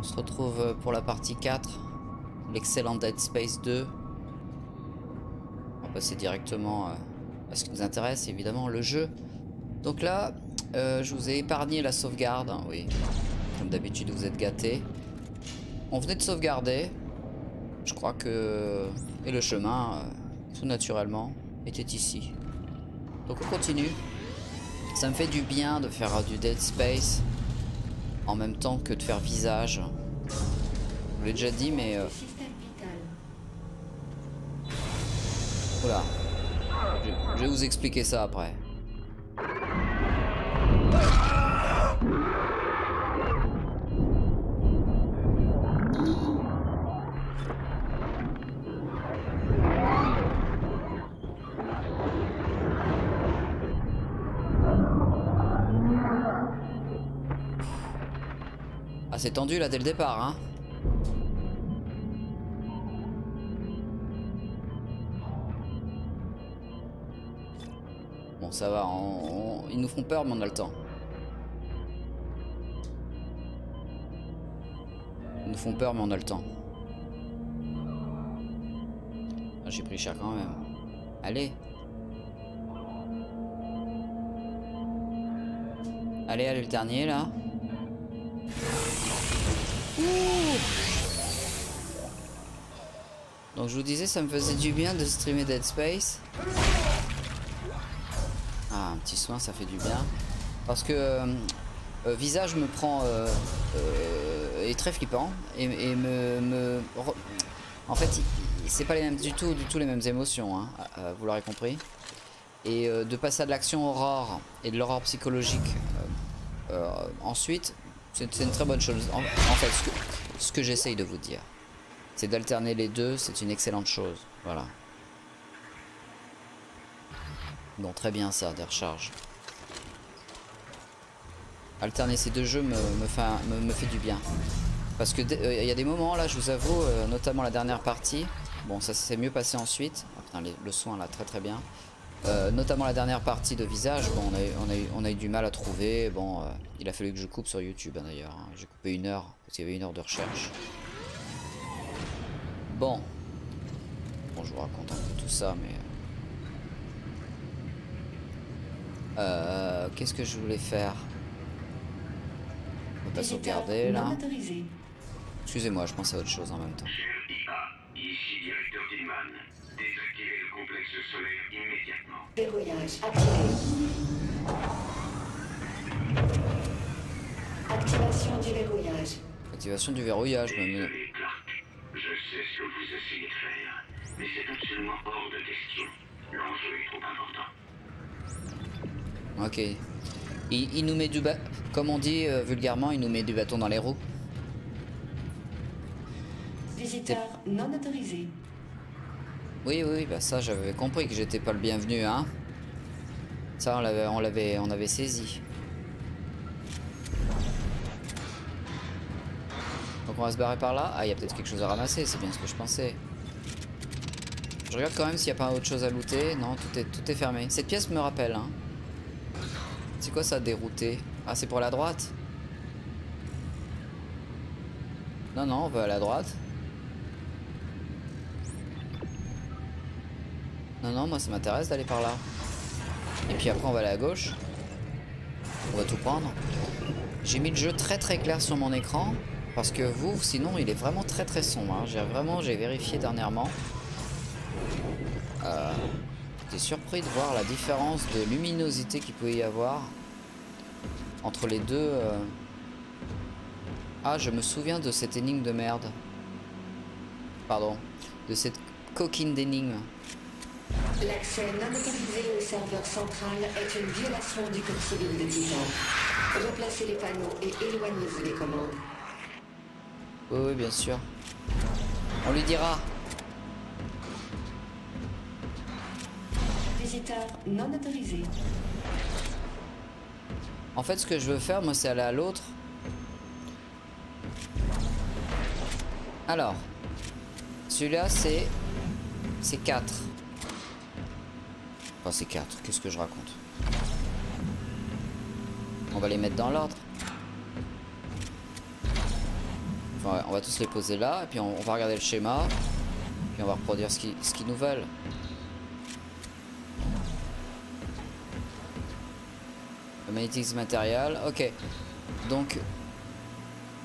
On se retrouve pour la partie 4. L'excellent Dead Space 2. On va passer directement euh, à ce qui nous intéresse, évidemment, le jeu. Donc là, euh, je vous ai épargné la sauvegarde. Hein, oui, comme d'habitude, vous êtes gâtés. On venait de sauvegarder. Je crois que... Et le chemin, euh, tout naturellement, était ici. Donc on continue. Ça me fait du bien de faire du Dead Space en même temps que de faire visage. Je vous l'ai déjà dit, mais... Euh... Je vais vous expliquer ça après. C'est tendu là dès le départ, hein Bon, ça va, ils nous font peur, mais on a le temps. Ils nous font peur, mais on a le temps. Ah, J'ai pris cher quand même. Allez. Allez, allez, le dernier là. Donc je vous disais, ça me faisait du bien de streamer Dead Space. Ah, un petit soin, ça fait du bien. Parce que euh, euh, Visage me prend... Euh, est très flippant. Et, me, En fait, c'est pas les mêmes, du tout, les mêmes émotions, hein, vous l'aurez compris. Et de passer à de l'action aurore et de l'horreur psychologique ensuite, c'est une très bonne chose. En, fait, ce que, j'essaye de vous dire, c'est d'alterner les deux, c'est une excellente chose. Voilà. Bon, très bien ça, des recharges. Alterner ces deux jeux me, fait, du bien. Parce que euh, il y a des moments là, je vous avoue, euh, notamment la dernière partie. Bon, ça s'est mieux passé ensuite. Ah, le soin là, très très bien. Euh, notamment la dernière partie de visage, bon, on, a, on, a eu, on a eu du mal à trouver. Bon, il a fallu que je coupe sur YouTube hein, d'ailleurs. Hein. J'ai coupé une heure parce qu'il y avait une heure de recherche. Bon. Bon, je vous raconte un peu tout ça, mais. Euh, Qu'est-ce que je voulais faire? On va pas sauvegarder là. Excusez-moi, je pense à autre chose en même temps. Ici, directeur Tillman. Le complexe solaire immédiatement. Verrouillage activé. Activation du verrouillage. Activation du verrouillage, même. Je sais ce que vous essayez de faire, mais c'est absolument hors de question. L'enjeu est trop important. Ok. Il, il nous met du bas. Comme on dit euh, vulgairement, il nous met du bâton dans les roues. Visiteur non autorisé. Oui, oui, bah ça j'avais compris que j'étais pas le bienvenu, hein. Ça on l'avait, on l'avait, on avait saisi. Donc on va se barrer par là. Ah, il y a peut-être quelque chose à ramasser, c'est bien ce que je pensais. Je regarde quand même s'il n'y a pas autre chose à looter. Non, tout est, tout est fermé. Cette pièce me rappelle. Hein. C'est quoi ça, dérouter? Ah, c'est pour la droite? Non, non, on va à la droite. Non, non, moi ça m'intéresse d'aller par là. Et puis après on va aller à gauche. On va tout prendre. J'ai mis le jeu très très clair sur mon écran. Parce que vous, sinon, il est vraiment très très sombre. Hein. J'ai vraiment, j'ai vérifié dernièrement. Euh, J'étais surpris de voir la différence de luminosité qu'il pouvait y avoir entre les deux. Euh. Ah, je me souviens de cette énigme de merde. Pardon. De cette coquine d'énigme. L'accès non autorisé au serveur central est une violation du code civil de Titan. Replacez les panneaux et éloignez-vous des commandes. Oui, oui, bien sûr. On lui dira. Visiteur non autorisé. En fait, ce que je veux faire, moi, c'est aller à l'autre. Alors. Celui-là, c'est... C'est 4. Enfin, c'est 4. Qu'est-ce que je raconte On va les mettre dans l'ordre. Enfin, on va tous les poser là, et puis on, va regarder le schéma, puis on va reproduire ce qu'ils ce nous veulent. Le magnétisme matériel, ok. Donc,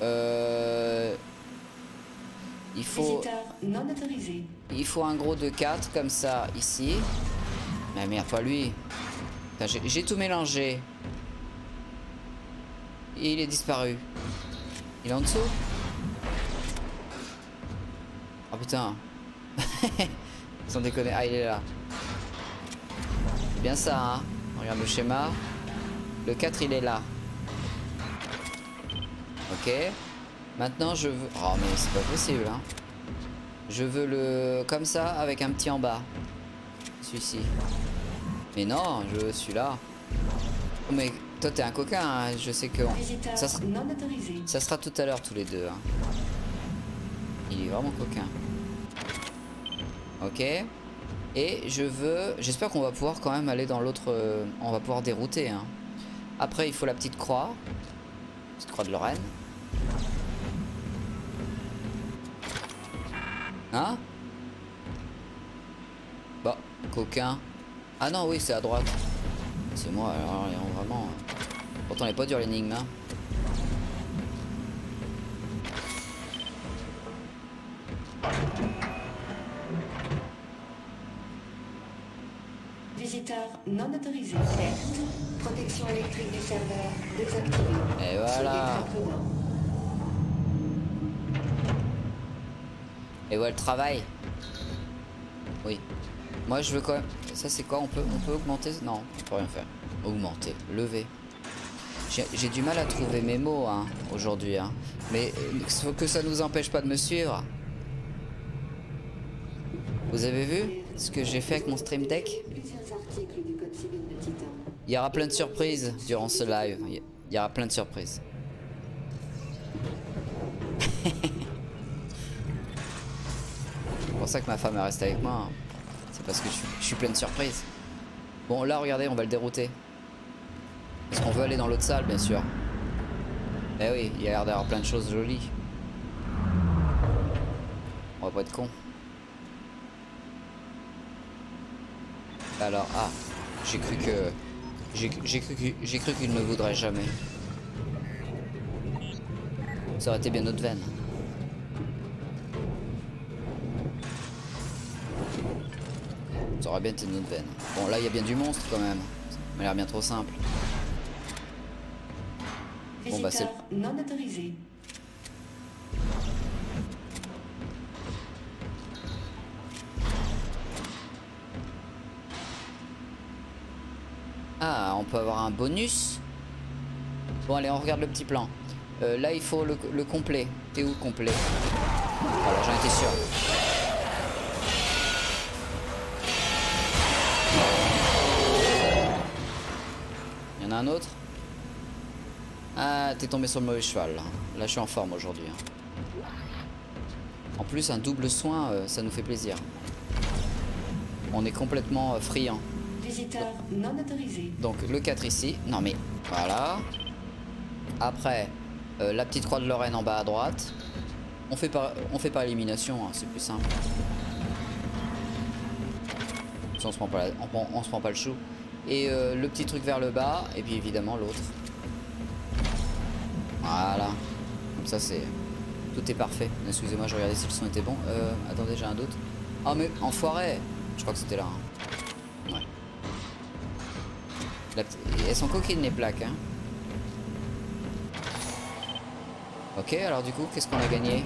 euh, il faut, il faut un gros de 4 comme ça ici. Mais merde, pas lui. J'ai tout mélangé. Et il est disparu. Il est en dessous Oh putain. Sans déconner. Ah, il est là. C'est bien ça, hein Regarde le schéma. Le 4, il est là. Ok. Maintenant, je veux... Oh, mais c'est pas possible, hein. Je veux le... Comme ça, avec un petit en bas. Celui-ci. Mais non, je veux celui-là. Oh, mais toi, t'es un coquin, hein. Je sais que... Ça, sera... ça sera tout à l'heure, tous les deux. Hein. Il est vraiment coquin. Ok. Et je veux... J'espère qu'on va pouvoir quand même aller dans l'autre... Euh, on va pouvoir dérouter, hein. Après, il faut la petite croix. Petite croix de Lorraine. Hein? Coquin. Ah non, oui, c'est à droite. C'est moi, alors vraiment... Euh, pourtant, elle est pas dure l'énigme, hein. Visiteur non autorisé. Protection électrique du serveur désactivée. Et voilà. Et ouais, le travail? Oui. Moi, je veux quand même... Ça, c'est quoi? On peut, on peut augmenter? Non, on peut rien faire. Augmenter. Lever. J'ai du mal à trouver mes mots hein, aujourd'hui. Hein. Mais faut que ça nous empêche pas de me suivre. Vous avez vu ce que j'ai fait avec mon stream deck? Il y aura plein de surprises durant ce live. Il y aura plein de surprises. pour ça que ma femme est restée avec moi. C'est parce que je suis, plein de surprises. Bon, là, regardez, on va le dérouter. Parce qu'on veut aller dans l'autre salle, bien sûr. Eh oui, il y a l'air d'avoir plein de choses jolies. On va pas être con. Alors, ah, j'ai cru que... J'ai cru j'ai cru qu'il ne voudrait jamais. Ça aurait été bien notre veine. Ça aurait bien été notre veine. Bon, là, il y a bien du monstre quand même. Ça m'a l'air bien trop simple. Bon, bah, c'est. Non autorisé. Ah, on peut avoir un bonus. Bon, allez, on regarde le petit plan. Euh, là, il faut le, le complet. T'es où complet? Voilà, j'en étais sûr. En a un autre Ah, t'es tombé sur le mauvais cheval. Là, je suis en forme aujourd'hui. Hein. En plus, un double soin, euh, ça nous fait plaisir. On est complètement euh, friand. Visiteur non autorisé. Donc, le 4 ici. Non, mais voilà. Après, euh, la petite croix de Lorraine en bas à droite. On fait par, on fait par élimination, hein, c'est plus simple. On se prend pas, on se prend pas le chou. Et euh, le petit truc vers le bas. Et puis évidemment l'autre. Voilà. Comme ça c'est... Tout est parfait. Excusez-moi, je regardais si le son était bon. Euh, attendez, j'ai un doute. Ah mais enfoiré Je crois que c'était là. Hein. Ouais. Elles sont coquines les plaques. Hein. Ok, alors du coup, qu'est-ce qu'on a gagné?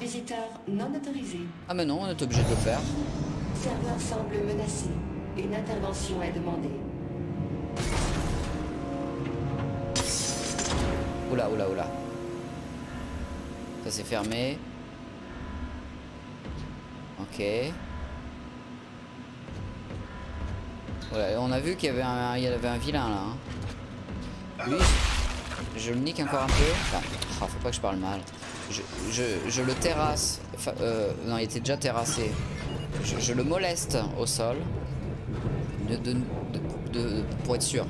Visiteur non autorisé. Ah mais non, on est obligé de le faire. Serveur semble menacé. Une intervention est demandée. Oula, oula, oula. Ça s'est fermé. Ok. On a vu qu'il y avait un, un vilain là. Hein. Lui, je le nique encore un peu. Enfin, ah, faut pas que je parle mal. Je, je, je le terrasse. Enfin, euh, non, il était déjà terrassé. Je, le moleste au sol de, pour être sûr.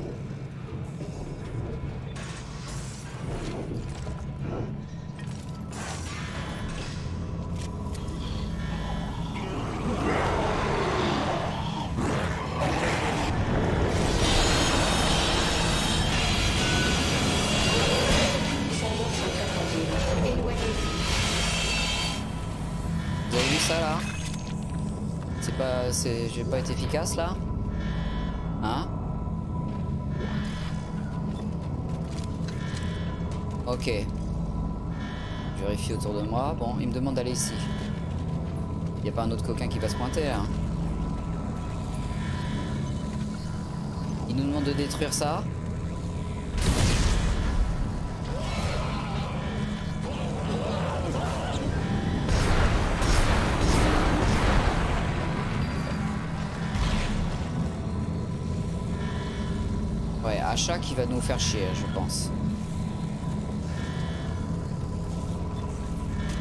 C'est J'ai pas été efficace là Hein? Ok. Je vérifie autour de moi. Bon, il me demande d'aller ici. Il a pas un autre coquin qui va se pointer hein Il nous demande de détruire ça. Qui va nous faire chier, je pense.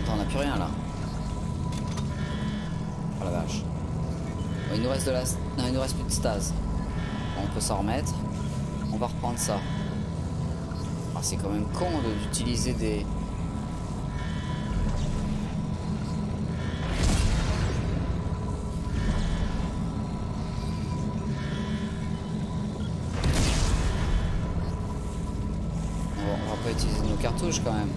Attends, on n'a plus rien là. Oh la vache. Bon, il nous reste de la... Il nous reste plus de stase. On peut s'en remettre. On va reprendre ça. Ah, c'est quand même con d'utiliser des... utiliser nos cartouches quand même.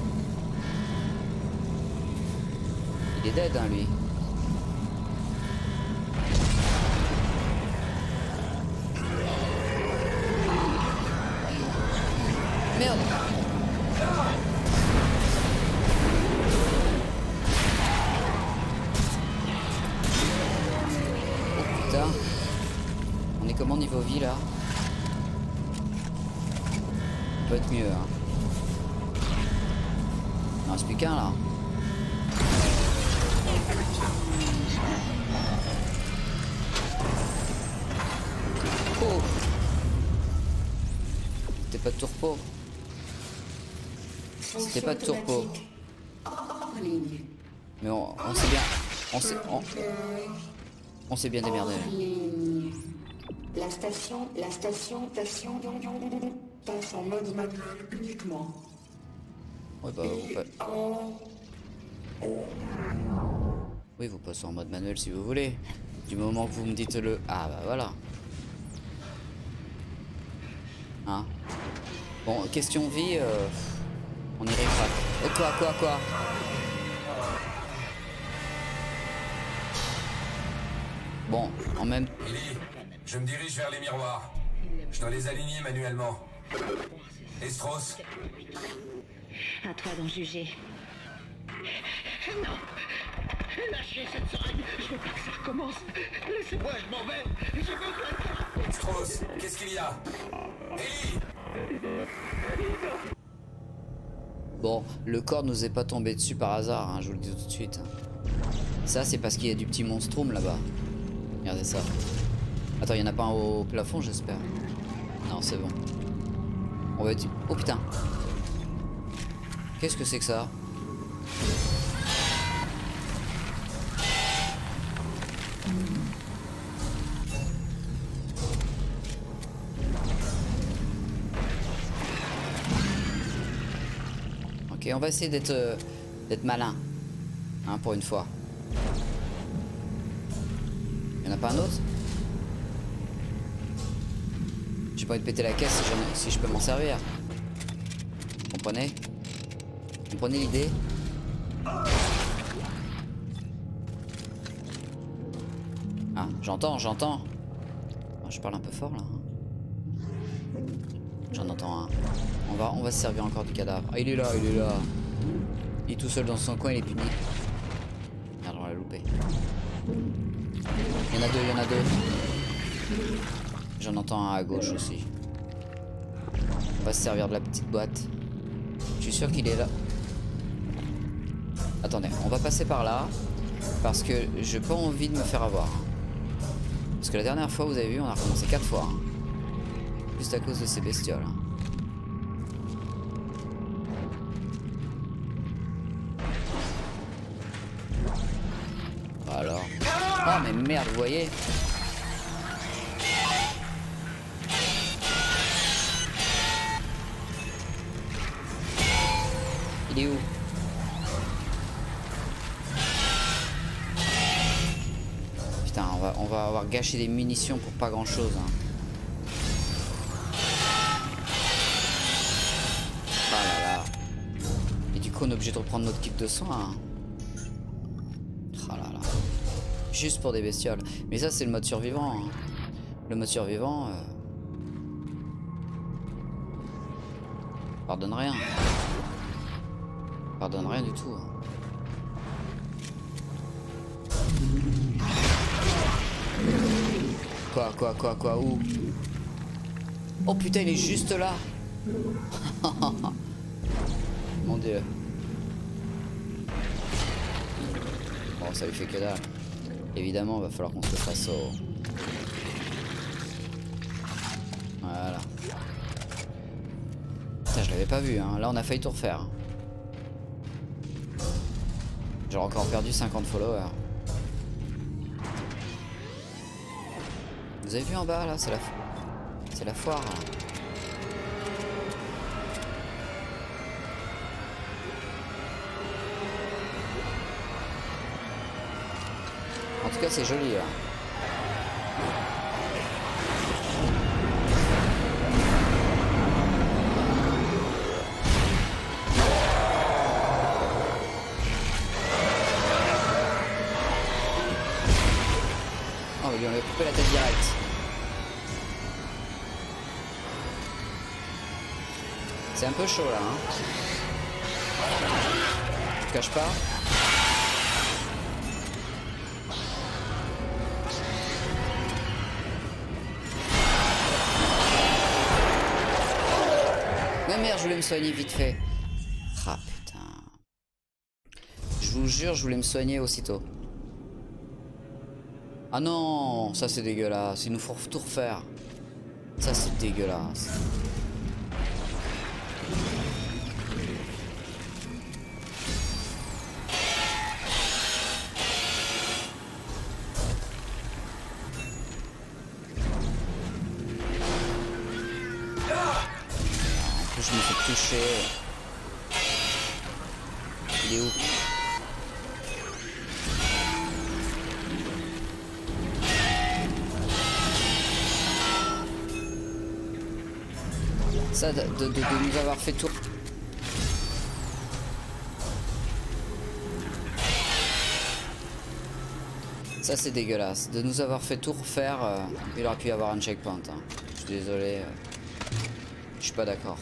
Tourpeau. C'était pas de tourpeau. ligne. Mais on, on s'est bien. On s'est. On, on s'est bien démerdé. La station, la station, station, passe en mode manuel uniquement. Ouais, bah, vous Oui, vous passez en mode manuel si vous voulez. Du moment que vous me dites le. Ah bah voilà. Hein? Bon, question vie, euh, on y récrate. Oh, quoi, quoi, quoi Bon, en même Ellie, je me dirige vers les miroirs. Je dois les aligner manuellement. Estros, À toi d'en juger. Lâchez cette seringue Je veux pas que ça recommence Laissez-moi, je m'en vais besoin de ça Estros, qu'est-ce qu'il y a? Ellie Bon, le corps nous est pas tombé dessus par hasard, hein, je vous le dis tout de suite. Ça, c'est parce qu'il y a du petit monstrum là-bas. Regardez ça. Attends, il y en a pas un au plafond, j'espère. Non, c'est bon. On va être... Oh putain Qu'est-ce que c'est que ça? On va essayer d'être euh, malin. Hein, pour une fois. Il en a pas un autre? J'ai pas envie de péter la caisse si, si je peux m'en servir. Vous comprenez? Vous comprenez l'idée? Ah, j'entends, j'entends. Ah, je parle un peu fort là. J'en entends un. On va, on va se servir encore du cadavre. Ah, il est là, il est là. Il est tout seul dans son coin, il est puni. Merde, on l'a loupé. Il y en a deux, il y en a deux. J'en entends un à gauche aussi. On va se servir de la petite boîte. Je suis sûr qu'il est là. Attendez, on va passer par là. Parce que j'ai pas envie de me faire avoir. Parce que la dernière fois, vous avez vu, on a recommencé quatre fois. hein. Juste à cause de ces bestioles. hein. Alors. Oh mais merde, vous voyez Il est où? Putain, on va, avoir gâché des munitions pour pas grand chose. Hein. Reprendre notre kit de soins. hein. Là. juste pour des bestioles. Mais ça, c'est le mode survivant. hein. Le mode survivant... euh, Pardonne rien. Pardonne rien du tout. hein. Quoi, quoi, quoi, quoi, où? Oh putain, il est juste là Mon dieu. Ça lui fait que dalle. Évidemment, va falloir qu'on se fasse au... Voilà. Putain, je l'avais pas vu, hein. Là, on a failli tout refaire. J'aurais encore perdu 50 followers. Vous avez vu en bas, là C'est la... C'est la foire, là. C'est joli, là. Oh, il lui avait coupé la tête direct. C'est un peu chaud là. Hein. Je te cache pas? Je voulais me soigner vite fait. Ah putain. Je vous jure, je voulais me soigner aussitôt. Ah non, ça c'est dégueulasse. Il nous faut tout refaire. Ça c'est dégueulasse. Ça, c'est dégueulasse. De nous avoir fait tout refaire, euh, il aurait pu y avoir un checkpoint. hein. Je suis désolé. euh, je suis pas d'accord.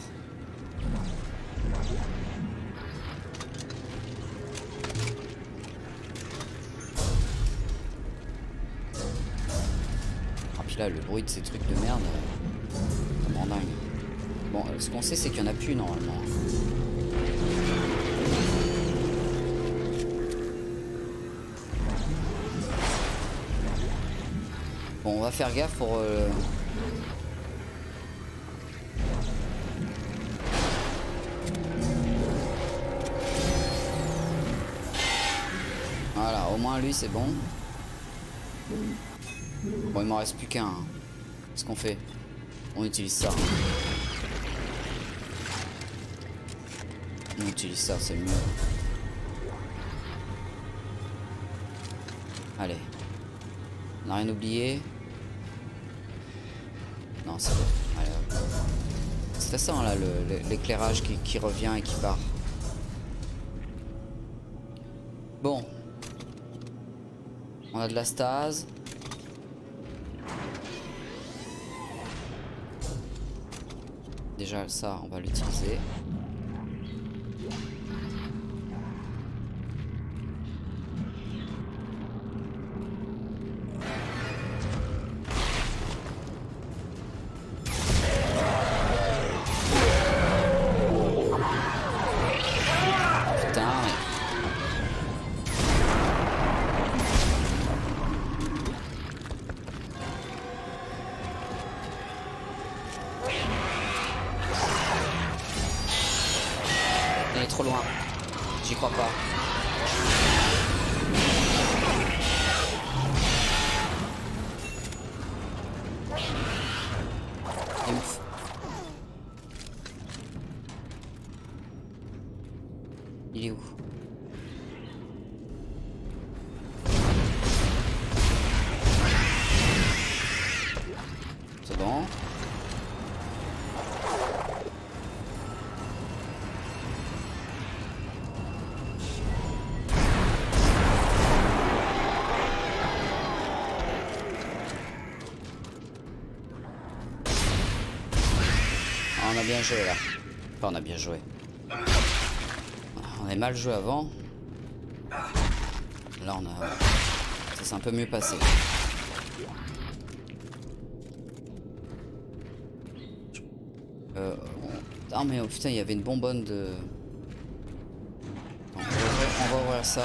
Ah, puis là, le bruit de ces trucs de merde, euh, ça me rend dingue. Bon, ce qu'on sait, c'est qu'il n'y en a plus normalement. Bon, on va faire gaffe pour... euh, Voilà, au moins lui c'est bon. Bon, il m'en reste plus qu'un. hein. Qu'est-ce qu'on fait? On utilise ça. On utilise ça, c'est mieux. Allez. On n'a rien oublié. Non, c'est bon. C'est stressant là, le- le- l'éclairage qui revient et qui part. Bon. On a de la stase. Déjà ça, on va l'utiliser. C'est bon. Ah, on a bien joué là. Enfin, on a bien joué. On est mal joué avant. Là, on a... Ça s'est un peu mieux passé. Mais oh, putain, il y avait une bonbonne de. On va ouvrir, ça.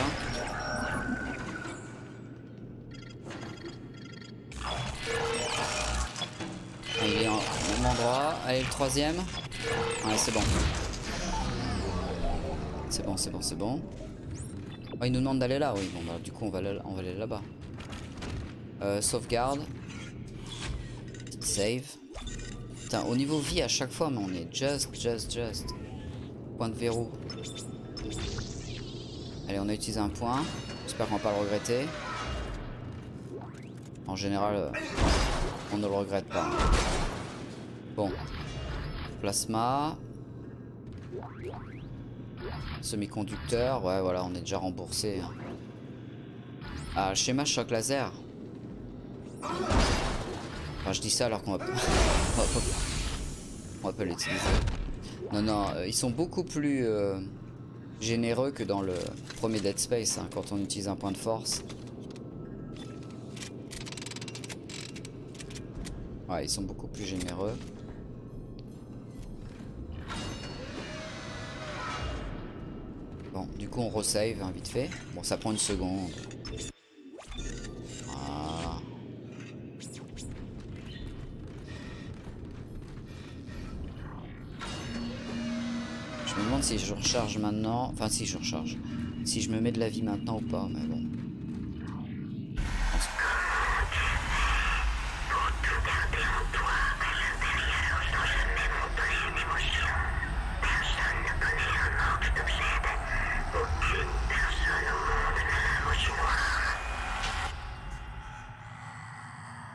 Il est en même endroit. Allez, le troisième. Ouais, c'est bon. C'est bon, c'est bon, c'est bon. Oh, il nous demande d'aller là, oui. Bon, bah, du coup, on va aller, on va aller là-bas. Euh, sauvegarde. Save. Putain, au niveau vie, à chaque fois, mais on est just, just, just. Point de verrou. Allez, on a utilisé un point. J'espère qu'on va pas le regretter. En général, euh, on ne le regrette pas. Bon. Plasma. Semi-conducteur. Ouais, voilà, on est déjà remboursé. hein. Ah, schéma choc laser. Je dis ça alors qu'on va, on va pas l'utiliser. Non, non, euh, ils sont beaucoup plus euh, généreux que dans le premier Dead Space, hein, quand on utilise un point de force. Ouais, ils sont beaucoup plus généreux. Bon, du coup on resave hein, vite fait. Bon, ça prend une seconde. Si je recharge maintenant. Enfin, si je recharge. Si je me mets de la vie maintenant ou pas, mais bon.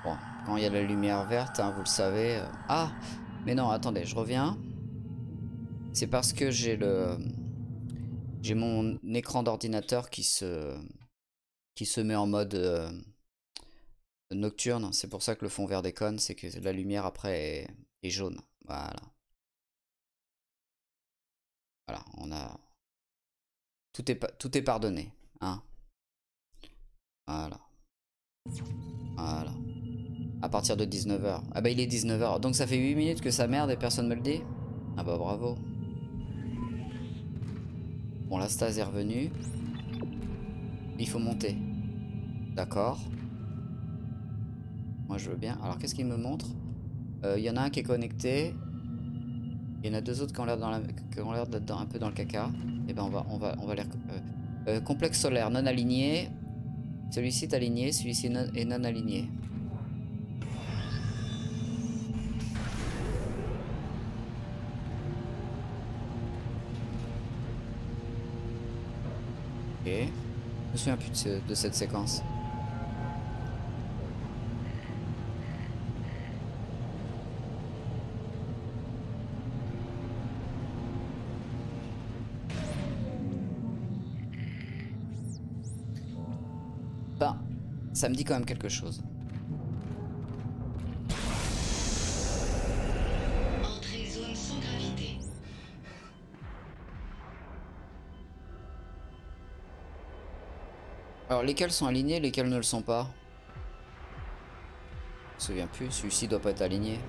Bon, quand il y a la lumière verte, hein, vous le savez. euh, Ah Mais non, attendez, je reviens. C'est parce que j'ai le... J'ai mon écran d'ordinateur qui se... qui se met en mode euh, nocturne. C'est pour ça que le fond vert déconne, c'est que la lumière après est, jaune. Voilà. Voilà, on a... Tout est, tout est pardonné, hein. Voilà. Voilà. À partir de 19h. Ah bah il est 19h. Donc ça fait 8 minutes que ça merde et personne me le dit Ah bah bravo. Bon la stase est revenue. Il faut monter. D'accord. Moi je veux bien. Alors qu'est-ce qu'il me montre? Euh, Il y en a un qui est connecté. Il y en a deux autres qui ont l'air d'être un peu dans le caca. Et ben on va on va on va les euh, euh, complexe solaire non aligné. Celui-ci est aligné, celui-ci est non aligné. Ok. Je me souviens plus de, de cette séquence. Ben, ça me dit quand même quelque chose. Alors, lesquels sont alignés, lesquels ne le sont pas? Je me souviens plus, celui-ci doit pas être aligné.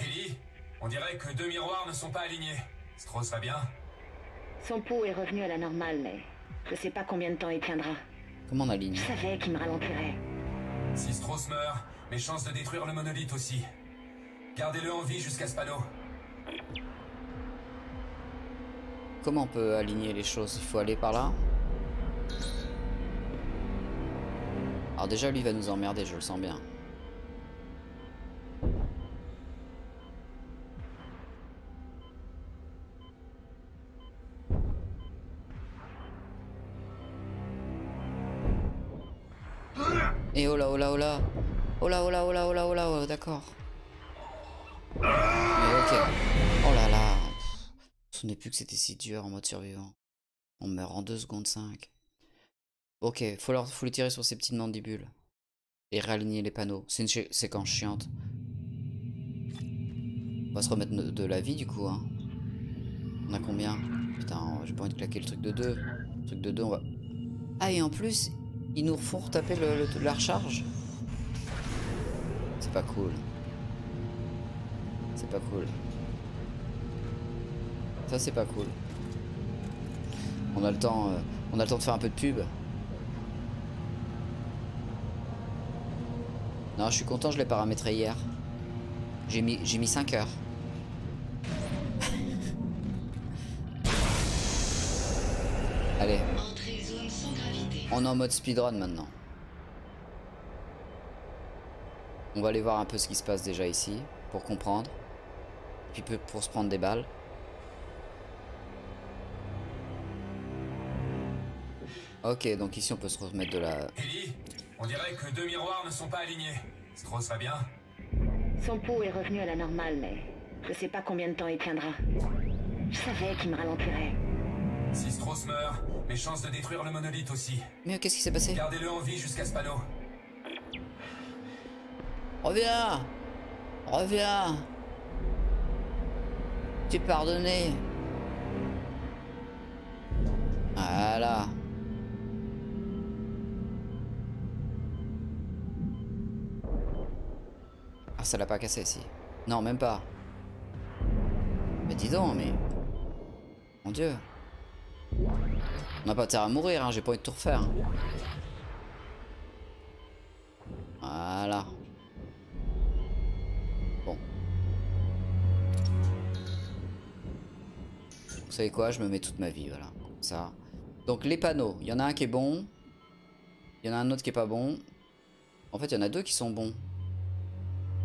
Ellie, on dirait que deux miroirs ne sont pas alignés. Strauss va bien? Son pouls est revenu à la normale, mais je sais pas combien de temps il tiendra. Comment on aligne? Je savais qu'il me ralentirait. Si Strauss meurt, mes chances de détruire le monolithe aussi. Gardez-le en vie jusqu'à ce panneau. Comment on peut aligner les choses? Il faut aller par là Alors déjà, lui va nous emmerder, je le sens bien. Et oh là, oh là, oh là Oh là, oh là, oh là, oh là, oh là, oh, d'accord. Mais ok. Oh ne plus que c'était si dur en mode survivant. On meurt en 2 secondes 5. Ok, faut, leur, faut lui tirer sur ses petites mandibules. Et réaligner les panneaux. C'est une sé- séquence chiante. On va se remettre de la vie du coup. Hein. On a combien? Putain, j'ai pas envie de claquer le truc de 2. Le truc de 2, on va... Ah, et en plus, ils nous font retaper le- la recharge C'est pas cool. C'est pas cool. Ça, c'est pas cool. On a le temps, euh, on a le temps de faire un peu de pub. Non, je suis content, je l'ai paramétré hier. J'ai mis, j'ai mis 5 heures. Allez, on est en mode speedrun maintenant. On va aller voir un peu ce qui se passe déjà ici, pour comprendre. Puis peu- pour se prendre des balles. Ok, donc ici on peut se remettre de la... Ellie, on dirait que deux miroirs ne sont pas alignés. Strauss va bien Son pot est revenu à la normale, mais je sais pas combien de temps il tiendra. Je savais qu'il me ralentirait. Si Strauss meurt, mes chances de détruire le monolithe aussi. Mais qu'est-ce qui s'est passé Gardez-le en vie jusqu'à ce panneau. Reviens Reviens Tu es pardonné Voilà. Ça l'a pas cassé ici. Non, même pas. Mais dis donc, mais... Mon dieu. On n'a pas intérêt à mourir, hein, j'ai pas envie de tout refaire. Voilà. Bon. Vous savez quoi Je me mets toute ma vie, voilà. Ça. Donc les panneaux. Il y en a un qui est bon. Il y en a un autre qui est pas bon. En fait, il y en a deux qui sont bons.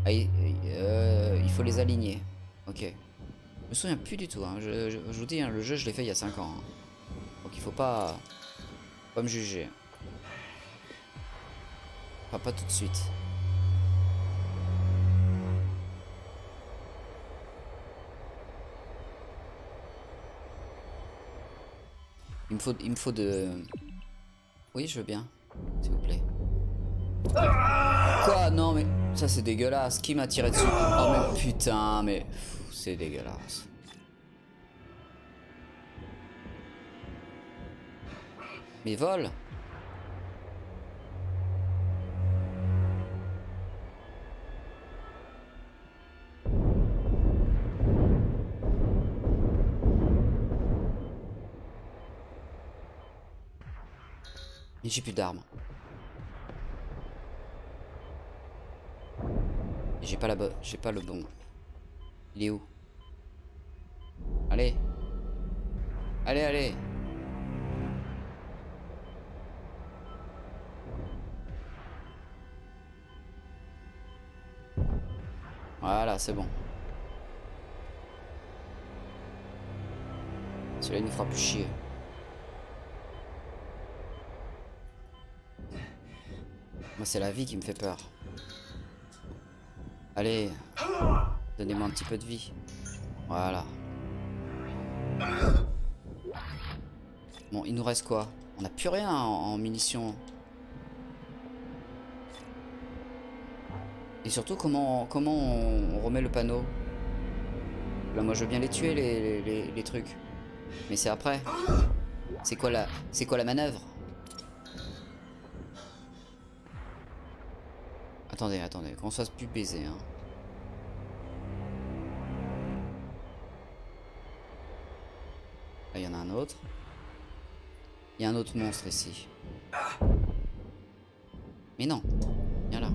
Ah, il, euh, il faut les aligner. Ok. Je me souviens plus du tout. hein. Je, vous dis, hein, le jeu, je l'ai fait il y a 5 ans. hein. Donc il faut pas... Pas me juger. Enfin, pas tout de suite. Il me faut, il me faut de... Oui, je veux bien. S'il vous plaît. Quoi? Non, mais... Ça, c'est dégueulasse. Qui m'a tiré dessus Oh, mais putain, mais... C'est dégueulasse. Mais vol Mais j'ai plus d'armes. J'ai pas la bonne. J'ai pas le bon. Il est où? Allez. Allez, allez. Voilà, c'est bon. Il nous fera plus chier. Moi, c'est la vie qui me fait peur. Allez, donnez-moi un petit peu de vie. Voilà. Bon, il nous reste quoi? On n'a plus rien en, munitions. Et surtout, comment, comment on, remet le panneau? Là, moi, je veux bien les tuer, les, les, les trucs. Mais c'est après. C'est quoi la, c'est quoi la manœuvre? Attendez, attendez, qu'on se fasse plus baiser. Hein. Là, il y en a un autre. Il y a un autre monstre ici. Mais non, viens là.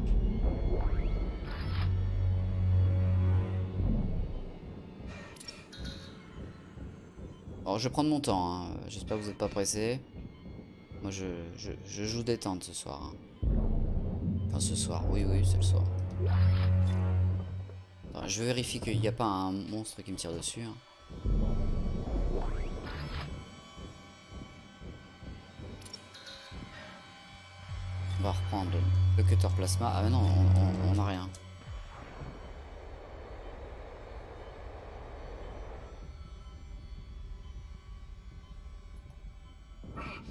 Alors, je vais prendre mon temps. hein. J'espère que vous n'êtes pas pressés. Moi, je, je, je joue détente ce soir. hein. Enfin, ce soir. Oui, oui, c'est le soir. Je vérifie qu'il n'y a pas un monstre qui me tire dessus. hein. On va reprendre le cutter plasma. Ah, non, on- on n'a rien.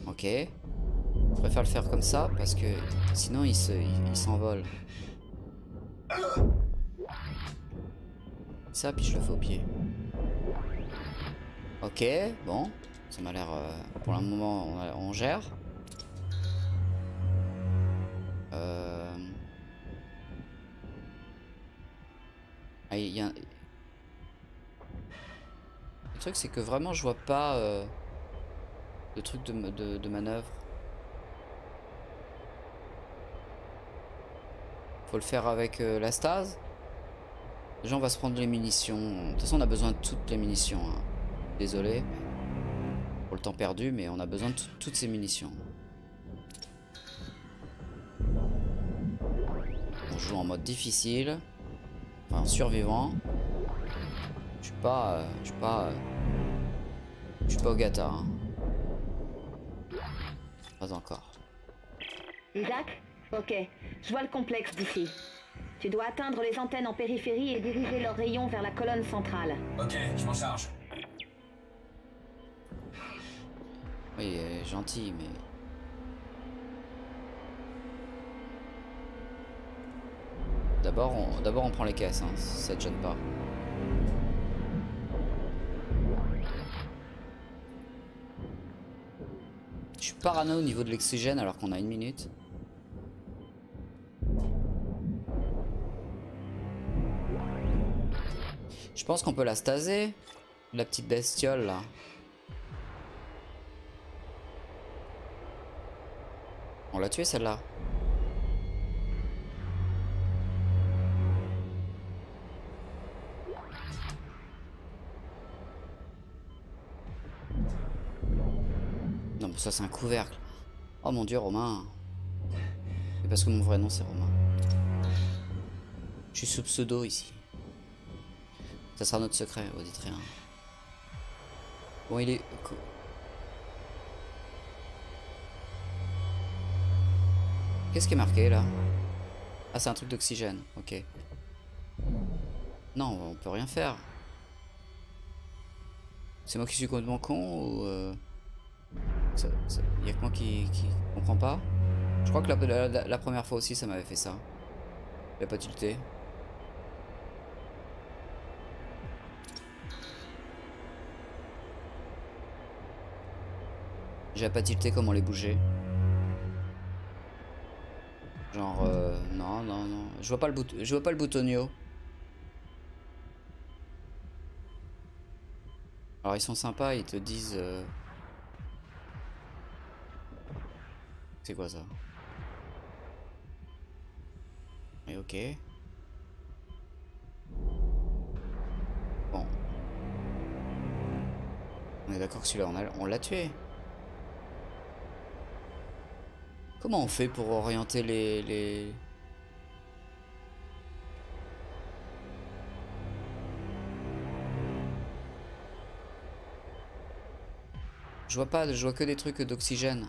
Ok. Je préfère le faire comme ça parce que sinon il se, s'envole. Ça, puis je le fais au pied. Ok, bon. Ça m'a l'air... euh, pour le moment, on, gère. Euh... Ah, il y a... Le truc, c'est que vraiment, je vois pas euh, de truc de, de manœuvre. Faut le faire avec euh, la stase. Déjà, on va se prendre les munitions. De toute façon, on a besoin de toutes les munitions. hein. Désolé pour le temps perdu, mais on a besoin de tout- toutes ces munitions. On joue en mode difficile. Enfin, survivant. Je suis pas... euh, je suis pas... euh, je suis pas au gâteau. hein. Pas encore. Isaac Ok, je vois le complexe d'ici. Tu dois atteindre les antennes en périphérie et diriger leurs rayons vers la colonne centrale. Ok, je m'en charge. Oui, elle est gentil, mais... D'abord, on, d'abord on prend les caisses, hein, si ça te gêne pas. Je suis parano au niveau de l'oxygène alors qu'on a une minute. Pense qu'on peut la staser, la petite bestiole là. On l'a tué celle-là. Non mais ça c'est un couvercle. Oh mon dieu Romain. C'est parce que mon vrai nom c'est Romain. Je suis sous pseudo ici. Ça sera notre secret, vous dites rien. Bon il est... Qu'est-ce qui est marqué là? Ah, c'est un truc d'oxygène, ok. Non, on peut rien faire. C'est moi qui suis complètement con ou. Euh... Ça, y a que moi qui, qui comprend pas? Je crois que la, première fois aussi ça m'avait fait ça. A pas tilté. J'ai pas tilté comment les bouger. Genre, euh, non, non, non. Je vois pas le bout, je vois pas le boutonio. Alors ils sont sympas, ils te disent. euh, C'est quoi ça? Et ok. Bon. On est d'accord que celui-là, on l'a tué. Comment on fait pour orienter les... les... Je vois pas, je vois que des trucs d'oxygène.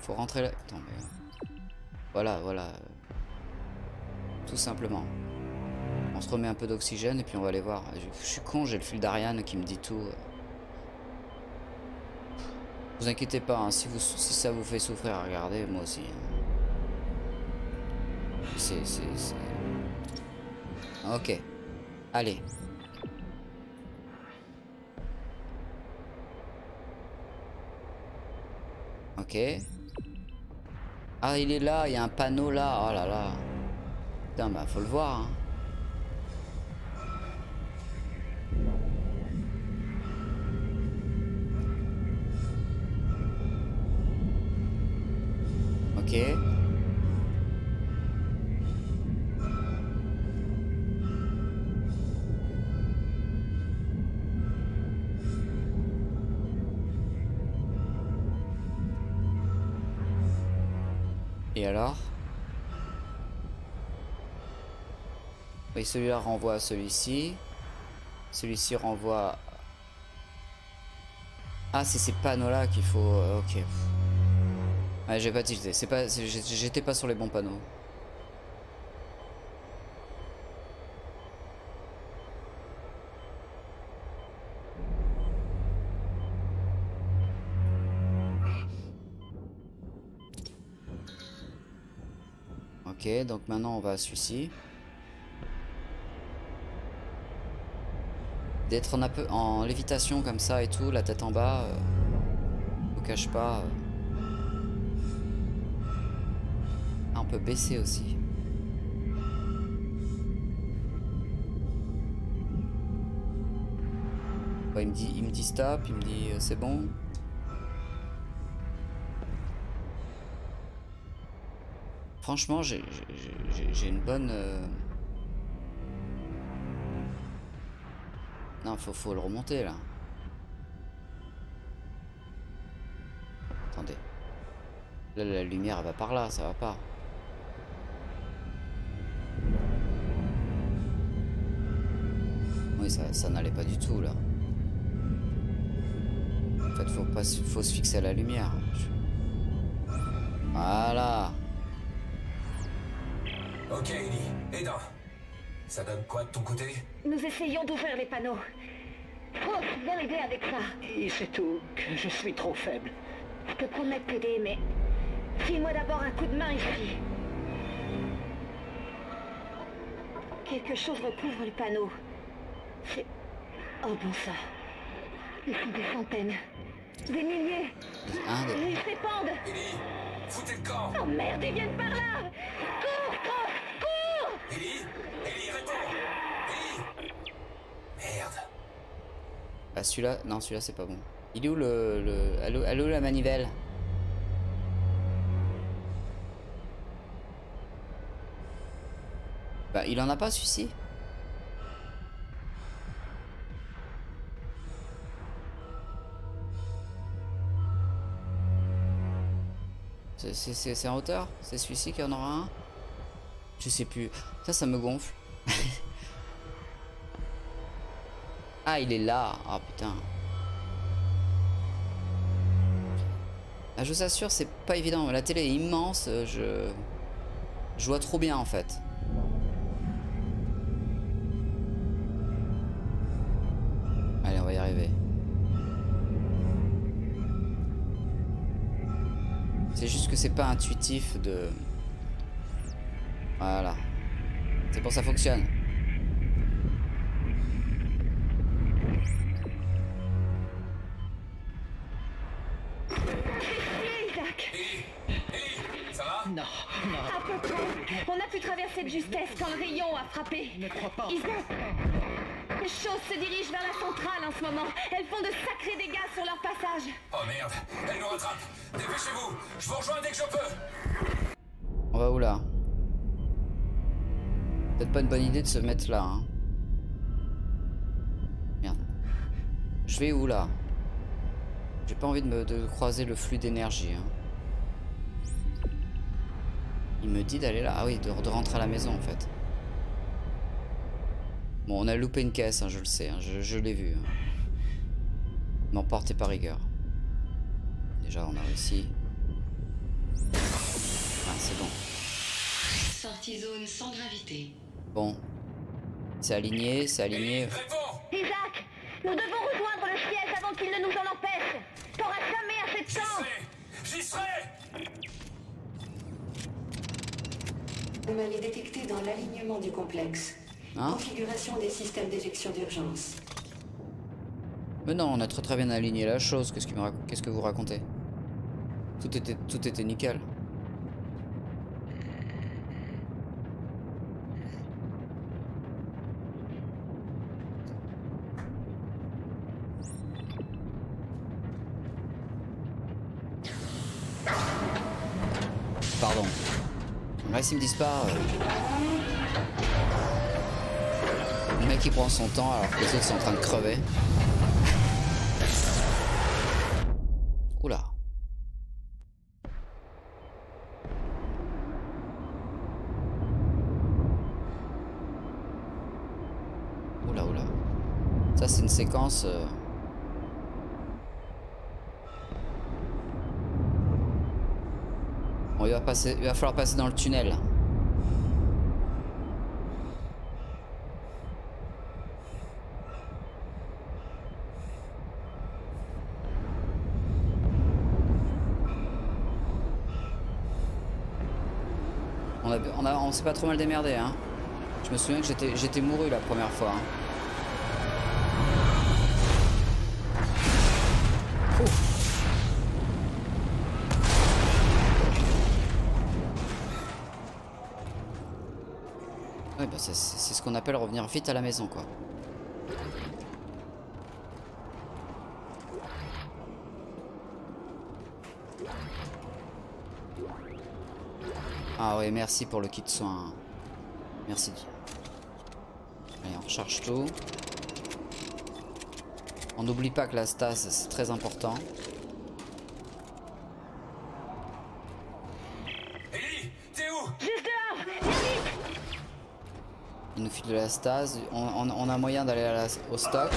Faut rentrer là. Attends, mais... Voilà, voilà. Tout simplement. On se remet un peu d'oxygène et puis on va aller voir. Je, je suis con, j'ai le fil d'Ariane qui me dit tout. Vous inquiétez pas, hein, si, vous, si ça vous fait souffrir à regarder, moi aussi. hein. C'est... c'est... Ok. Allez. Ok. Ah, il est là, il y a un panneau là. Oh là là. Putain, bah faut le voir. hein. Celui-là renvoie à celui-ci. Celui-ci renvoie... Ah, c'est ces panneaux-là qu'il faut... Euh, ok. J'ai pas tilté. J'étais pas sur les bons panneaux. Ok, donc maintenant on va à celui-ci. D'être en, en lévitation comme ça et tout, la tête en bas, euh, je vous cache pas. euh. Ah, on peut baisser aussi. Il, me dit, il me dit stop, il me dit euh, c'est bon. Franchement, j'ai une bonne... euh, Non, faut, faut le remonter là. Attendez. Là, la lumière, elle va par là, ça va pas. Oui, ça, n'allait pas du tout là. En fait, faut, pas, faut se fixer à la lumière. Voilà. Ok, Ellie. Aidant. Ça donne quoi de ton côté Nous essayons d'ouvrir les panneaux. Ross, viens m'aider avec ça. Et c'est tout, que je suis trop faible. Je te promets de t'aider, mais... File-moi d'abord un coup de main ici. Quelque chose recouvre le panneau. C'est... Oh bon ça. Ils sont des centaines. Des milliers. Ils s'épandent. Ellie Foutez le camp Oh merde, ils viennent par là Ah celui-là, non celui-là c'est pas bon. Il est où le... le... Est où la manivelle? Bah il en a pas celui-ci? C'est- en hauteur? C'est celui-ci qui en aura un? Je sais plus. Ça, ça me gonfle. Ah, il est là. Ah je vous assure, c'est pas évident. La télé est immense. euh, Je, je vois trop bien en fait. Allez, on va y arriver. C'est juste que c'est pas intuitif de. Voilà. C'est pour ça fonctionne. Ne crois pas. Isaac Les choses se dirigent vers la centrale en ce moment. Elles font de sacrés dégâts sur leur passage. Oh merde Elle nous rattrape Dépêchez-vous Je vous rejoins dès que je peux On va où là? Peut-être pas une bonne idée de se mettre là. Hein. Merde. Je vais où là? J'ai pas envie de, me, de croiser le flux d'énergie. hein. Il me dit d'aller là. Ah oui, de, de rentrer à la maison en fait. Bon, on a loupé une caisse, hein, je le sais. hein, je je l'ai vu. hein. M'en portez par rigueur. Déjà, on a réussi. Ah, c'est bon. Sortie zone sans gravité. Bon. C'est aligné, c'est aligné. Isaac Nous devons rejoindre le siège avant qu'il ne nous en empêche. T'auras jamais assez de J'y temps. serai J'y serai Anomalie détectée dans l'alignement du complexe. Hein Configuration des systèmes d'éjection d'urgence. Mais non, on a très très bien aligné la chose. Qu'est-ce qu'est-ce que vous racontez? Tout était tout était nickel. Pardon. Ouais, s'ils me disent pas. euh, Il prend son temps alors que les autres sont en train de crever. Oula. Oula oula. Ça c'est une séquence. euh, Bon, il va, passer, il va falloir passer dans le tunnel. On s'est pas trop mal démerdé, hein. Je me souviens que j'étais mouru la première fois. hein. Bah c'est ce qu'on appelle revenir vite à la maison, quoi. Ah ouais, merci pour le kit soin. Merci. Allez, on recharge tout. On n'oublie pas que la stase, c'est très important. Ellie, t'es où? Juste dehors Viens vite Il nous file de la stase. On, on- on a moyen d'aller au stock.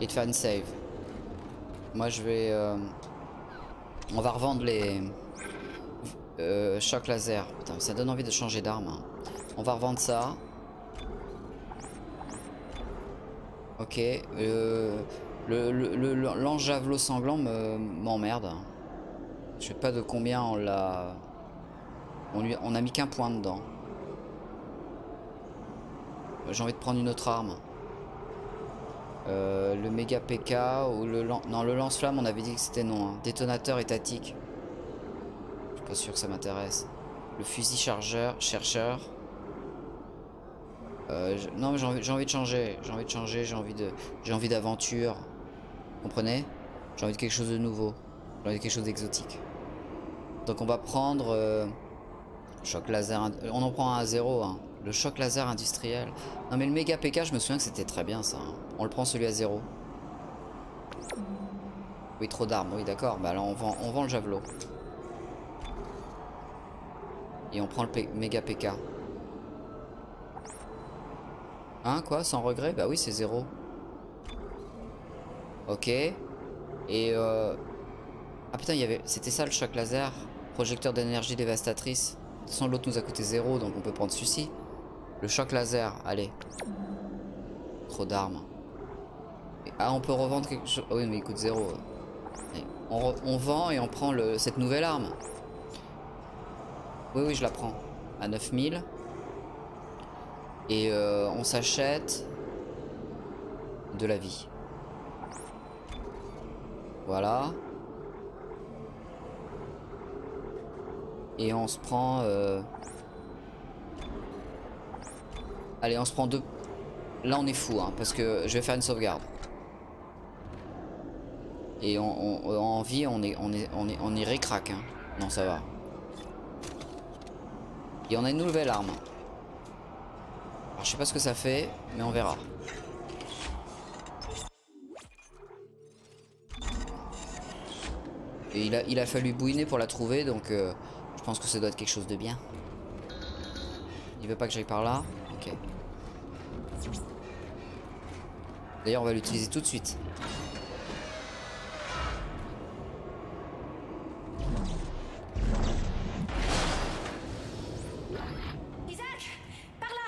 Et de faire une save. Moi, je vais... euh, on va revendre les... Euh, choc laser. Putain, ça donne envie de changer d'arme. hein. On va revendre ça. Ok. euh, le javelot sanglant me- m'emmerde. Je sais pas de combien on l'a... On, a mis qu'un point dedans. J'ai envie de prendre une autre arme. Euh, le méga PK ou le non le lance-flamme on avait dit que c'était non. hein. Détonateur étatique. Sûr que ça m'intéresse. Le fusil chargeur, chercheur. Euh, Non mais j'ai envie, de changer. J'ai envie de changer. J'ai envie de, j'ai envie d'aventure. Comprenez? J'ai envie de quelque chose de nouveau. J'ai envie de quelque chose d'exotique. Donc on va prendre euh, choc laser. On en prend un à zéro. hein. Le choc laser industriel. Non mais le méga PK, je me souviens que c'était très bien ça. hein. On le prend celui à zéro. Oui, trop d'armes. Oui, d'accord. Bah là, on vend, on vend le javelot. Et on prend le méga PK. Hein, quoi Sans regret? Bah oui, c'est zéro. Ok. Et euh... Ah putain, il y avait... C'était ça le choc laser? Projecteur d'énergie dévastatrice. De toute façon, l'autre nous a coûté zéro, donc on peut prendre celui-ci. Le choc laser, allez. Trop d'armes. Ah, on peut revendre quelque chose. Ah oui, mais il coûte zéro. On, on vend et on prend le... cette nouvelle arme. Oui, oui, je la prends. À 9000. Et euh, on s'achète de la vie. Voilà. Et on se prend... euh, Allez, on se prend deux... Là, on est fou, hein, parce que je vais faire une sauvegarde. Et on, en vie, on est, on est, on est, hein. Non, ça va. Et on a une nouvelle arme. Alors, je sais pas ce que ça fait, mais on verra. Et il a, fallu bouiner pour la trouver, donc euh, je pense que ça doit être quelque chose de bien. Il veut pas que j'aille par là? Ok. D'ailleurs, on va l'utiliser tout de suite.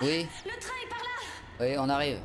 Oui, Le train est par là oui, on arrive.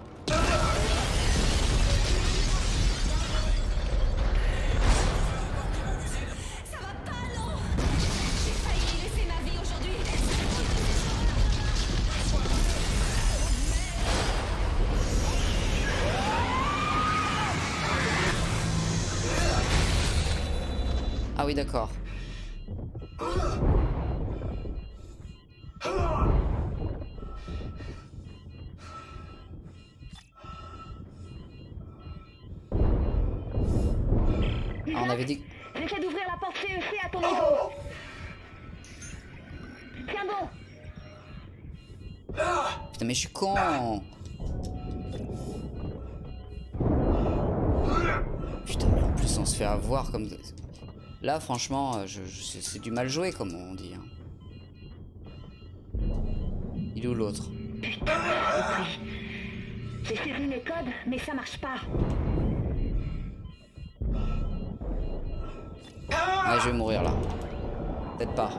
Comme... Là, franchement, euh, je, je- c'est du mal joué, comme on dit. hein. Il est où l'autre? J'ai suivi mes codes, mais ça marche pas. Ouais, je vais mourir là. Peut-être pas.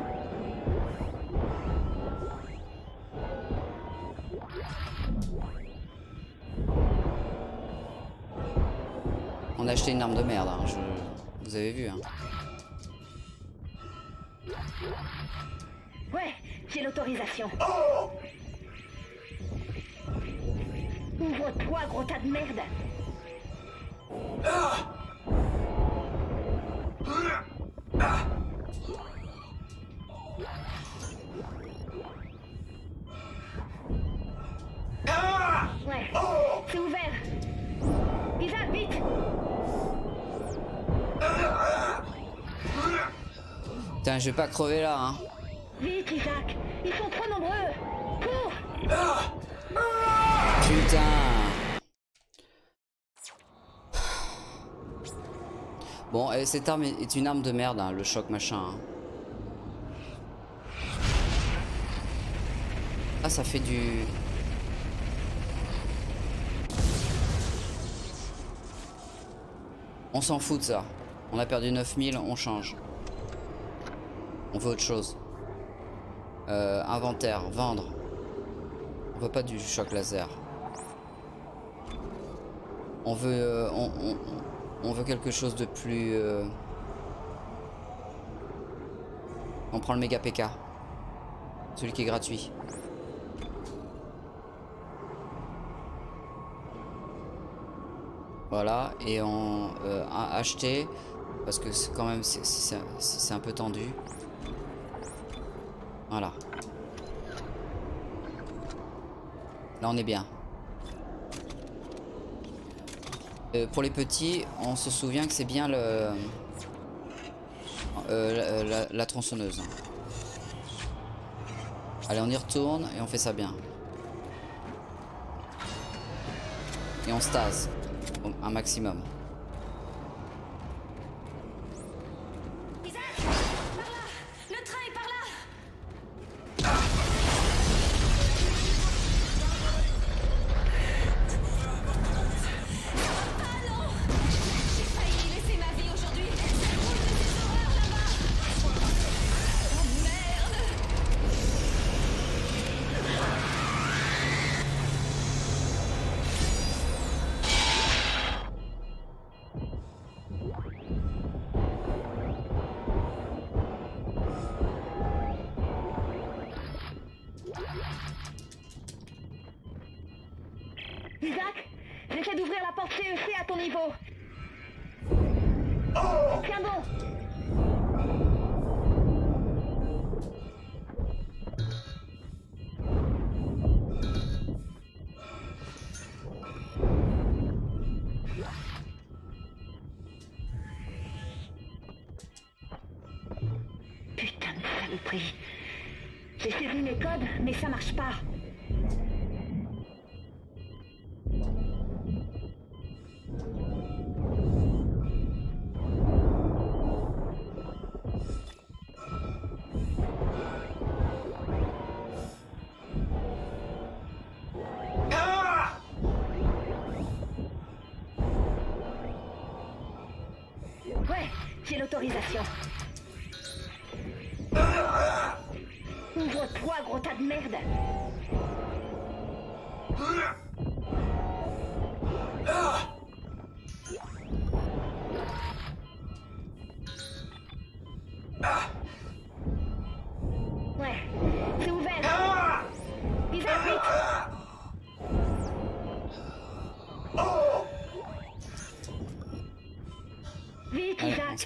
On a acheté une arme de merde, hein, je... vous avez vu. Hein. Ouais, j'ai l'autorisation. Ouvre-toi, gros tas de merde. Ouais, c'est ouvert. Isaac, vite Putain, je vais pas crever là, hein. Vite, Isaac Ils sont trop nombreux Cours Putain. Bon, eh, cette arme est est une arme de merde, hein, le choc machin. hein. Ah, ça fait du... On s'en fout de ça. On a perdu 9000, on change. On veut autre chose. Euh, inventaire, vendre. On veut pas du choc laser. On veut, euh, on, veut quelque chose de plus. euh, On prend le méga PK, celui qui est gratuit. Voilà, et on euh, a acheté parce que c'est quand même c'est un peu tendu. Voilà. Là on est bien. Euh, pour les petits, on se souvient que c'est bien le euh, la, tronçonneuse. Allez, on y retourne et on fait ça bien. Et on stase un maximum.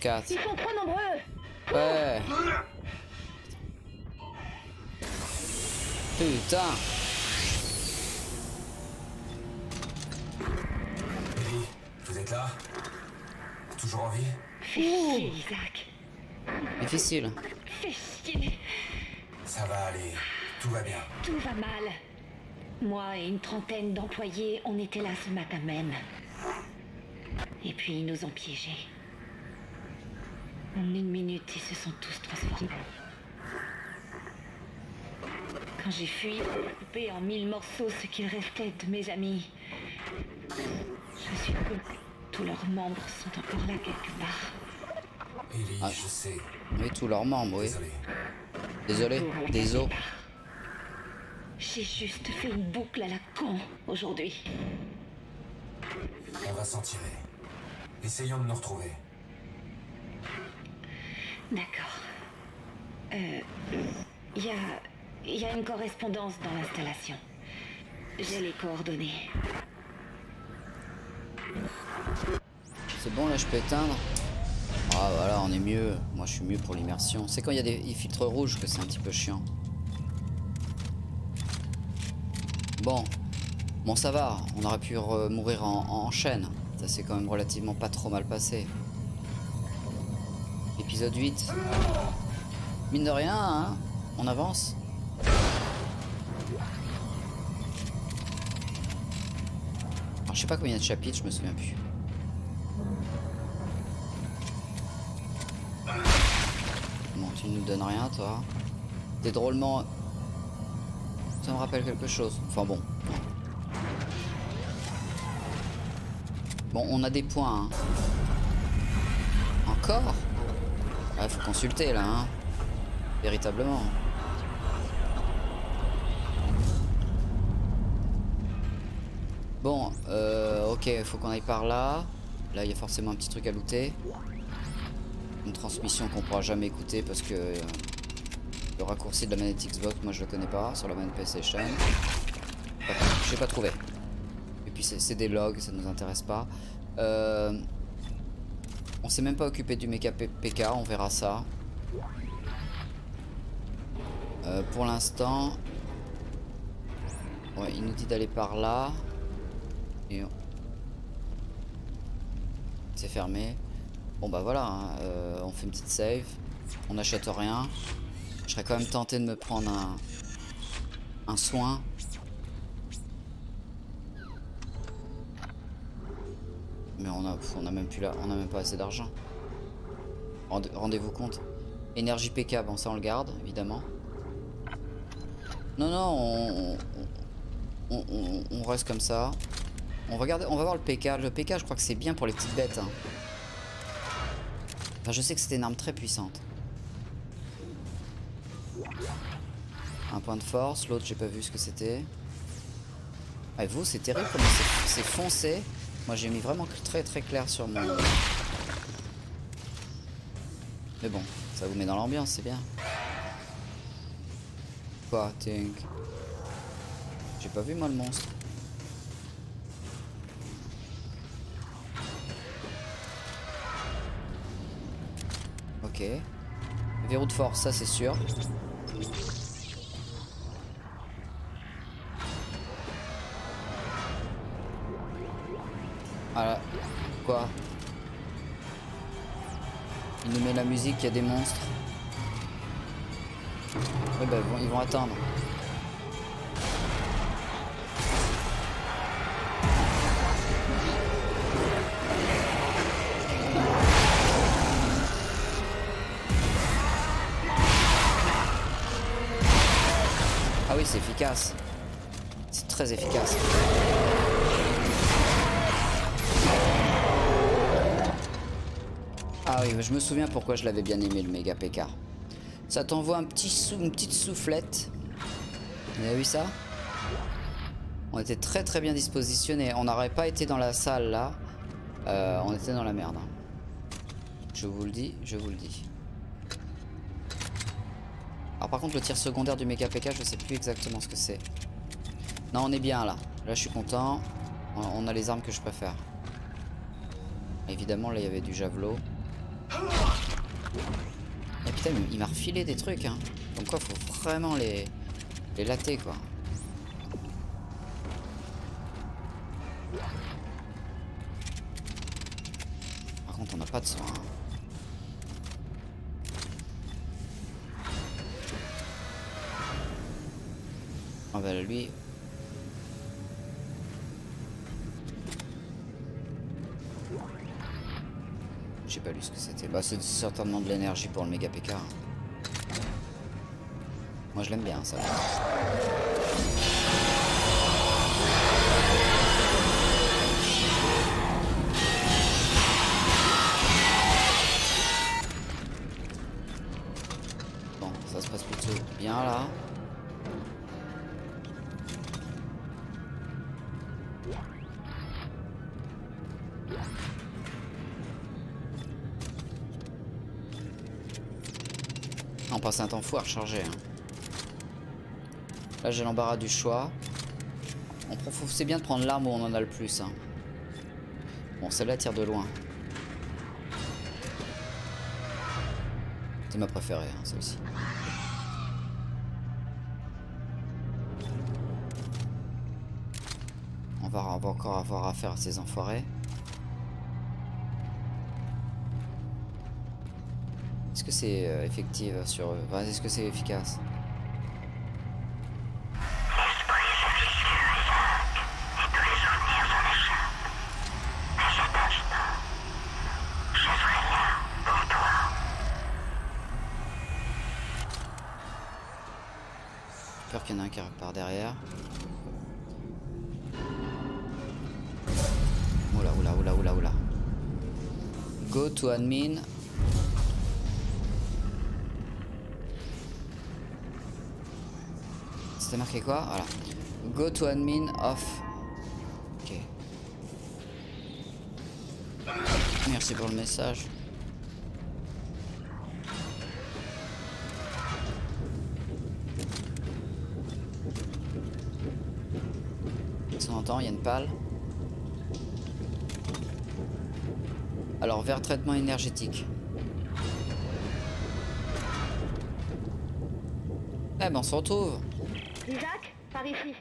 Ils sont trop nombreux. Ouais. Putain. Ellie, vous êtes là? Toujours en vie? Fais chier, Isaac. Difficile. Fais Ça va aller. Tout va bien. Tout va mal. Moi et une trentaine d'employés, on était là ce matin même. Et puis ils nous ont piégés. En une minute, ils se sont tous transformés. Quand j'ai fui, j'ai coupé en mille morceaux ce qu'il restait de mes amis. Je suis que tous leurs membres sont encore là quelque part. Ellie, Ah. je sais. Oui, tous leurs membres, oui. Désolé. Désolé. Des os. J'ai juste fait une boucle à la con aujourd'hui. On va s'en tirer. Essayons de nous retrouver. D'accord. Euh, Il y a... Il y a une correspondance dans l'installation. J'ai les coordonnées. C'est bon là je peux éteindre Ah voilà on est mieux. Moi je suis mieux pour l'immersion. C'est quand il y a des filtres rouges que c'est un petit peu chiant. Bon. Bon ça va. On aurait pu mourir en, en chaîne. Ça s'est quand même relativement pas trop mal passé. Épisode 8. Mine de rien, hein, on avance. Alors je sais pas combien de chapitres, je me souviens plus. Bon, tu nous donnes rien, toi. T'es drôlement... Ça me rappelle quelque chose. Enfin bon. Bon, on a des points. Hein. Encore? Ah, faut consulter là, hein. Véritablement. Bon, euh, ok, faut qu'on aille par là. Là, il y a forcément un petit truc à looter. Une transmission qu'on pourra jamais écouter parce que euh, le raccourci de la manette Xbox, moi je le connais pas sur la manette PlayStation. J'ai pas trouvé. Et puis c'est des logs, ça nous intéresse pas. Euh, on s'est même pas occupé du méca PK, on verra ça. Euh, pour l'instant, ouais, il nous dit d'aller par là. Et c'est fermé. Bon bah voilà, hein, euh, on fait une petite save. On n'achète rien. Je serais quand même tenté de me prendre un, un soin. Mais on a, on a même plus là, on a même pas assez d'argent. Rendez-vous compte. Énergie PK, bon ça on le garde, évidemment. Non, non, on, reste comme ça. On on va voir le PK. Le PK, je crois que c'est bien pour les petites bêtes. Hein. Enfin, je sais que c'était une arme très puissante. Un point de force. L'autre, j'ai pas vu ce que c'était. Ah, vous, c'est terrible comment c'est foncé. Moi, j'ai mis vraiment très très clair sur mon... Mais bon, ça vous met dans l'ambiance, c'est bien. J'ai pas vu moi le monstre. Ok. Verrou de force, ça c'est sûr. Y a des monstres. Bah, ils vont attendre. Ah oui, c'est efficace. C'est très efficace. Ah oui, je me souviens pourquoi je l'avais bien aimé le méga PK. Ça t'envoie une petite soufflette. Vous avez vu ça? On était très très bien dispositionnés. On n'aurait pas été dans la salle là. Euh, on était dans la merde. Je vous le dis, je vous le dis. Alors par contre le tir secondaire du méga PK, je sais plus exactement ce que c'est. Non, on est bien là. Là je suis content. On a les armes que je préfère. Évidemment là il y avait du javelot. Et putain, il m'a refilé des trucs, hein. Donc quoi, faut vraiment les, les latter, quoi. Par contre, on n'a pas de soin. Ah bah lui, J'ai pas lu ce que c'était. Bah c'est certainement de l'énergie pour le méga PK. Hein. Moi je l'aime bien ça. On passe un temps fou à recharger. Hein. Là j'ai l'embarras du choix. C'est bien de prendre l'arme où on en a le plus. hein. Bon, celle-là tire de loin. C'est ma préférée, hein, celle-ci. On va, on va encore avoir affaire à ces enfoirés. Est-ce que c'est euh, effectif sur eux Enfin, Est-ce que c'est efficace? Peur qu'il y en a un qui repart derrière. Oula, oula, oula, oula, oula. Go to admin. C'était marqué quoi Voilà. Go to admin off. Ok. Merci pour le message. On entend, il y a une pale. Alors, vers traitement énergétique. Eh ben, on se retrouve. Isaac, par ici.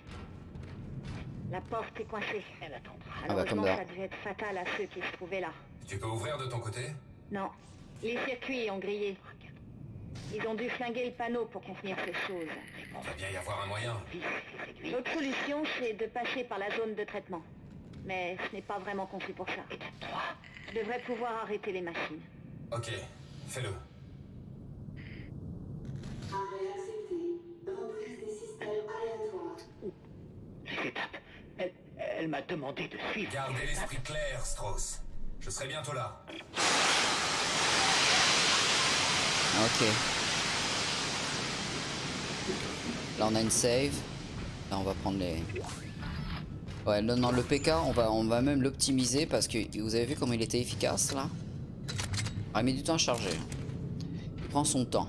La porte est coincée. Elle attendra. Ah bah, d'hab. ça devait être fatal à ceux qui se trouvaient là. Tu peux ouvrir de ton côté? Non, les circuits ont grillé. Ils ont dû flinguer le panneau pour contenir ces choses. Il va bien y avoir un moyen. L'autre solution, c'est de passer par la zone de traitement. Mais ce n'est pas vraiment conçu pour ça. Je devrais pouvoir arrêter les machines. Ok, fais-le. Demandé de suivre. Gardez l'esprit clair, Strauss. Je serai bientôt là. Ok. Là on a une save. Là on va prendre les... Ouais non, non le PK on va, on va même l'optimiser parce que vous avez vu comment il était efficace là? Ah, Il met du temps à charger. Il prend son temps.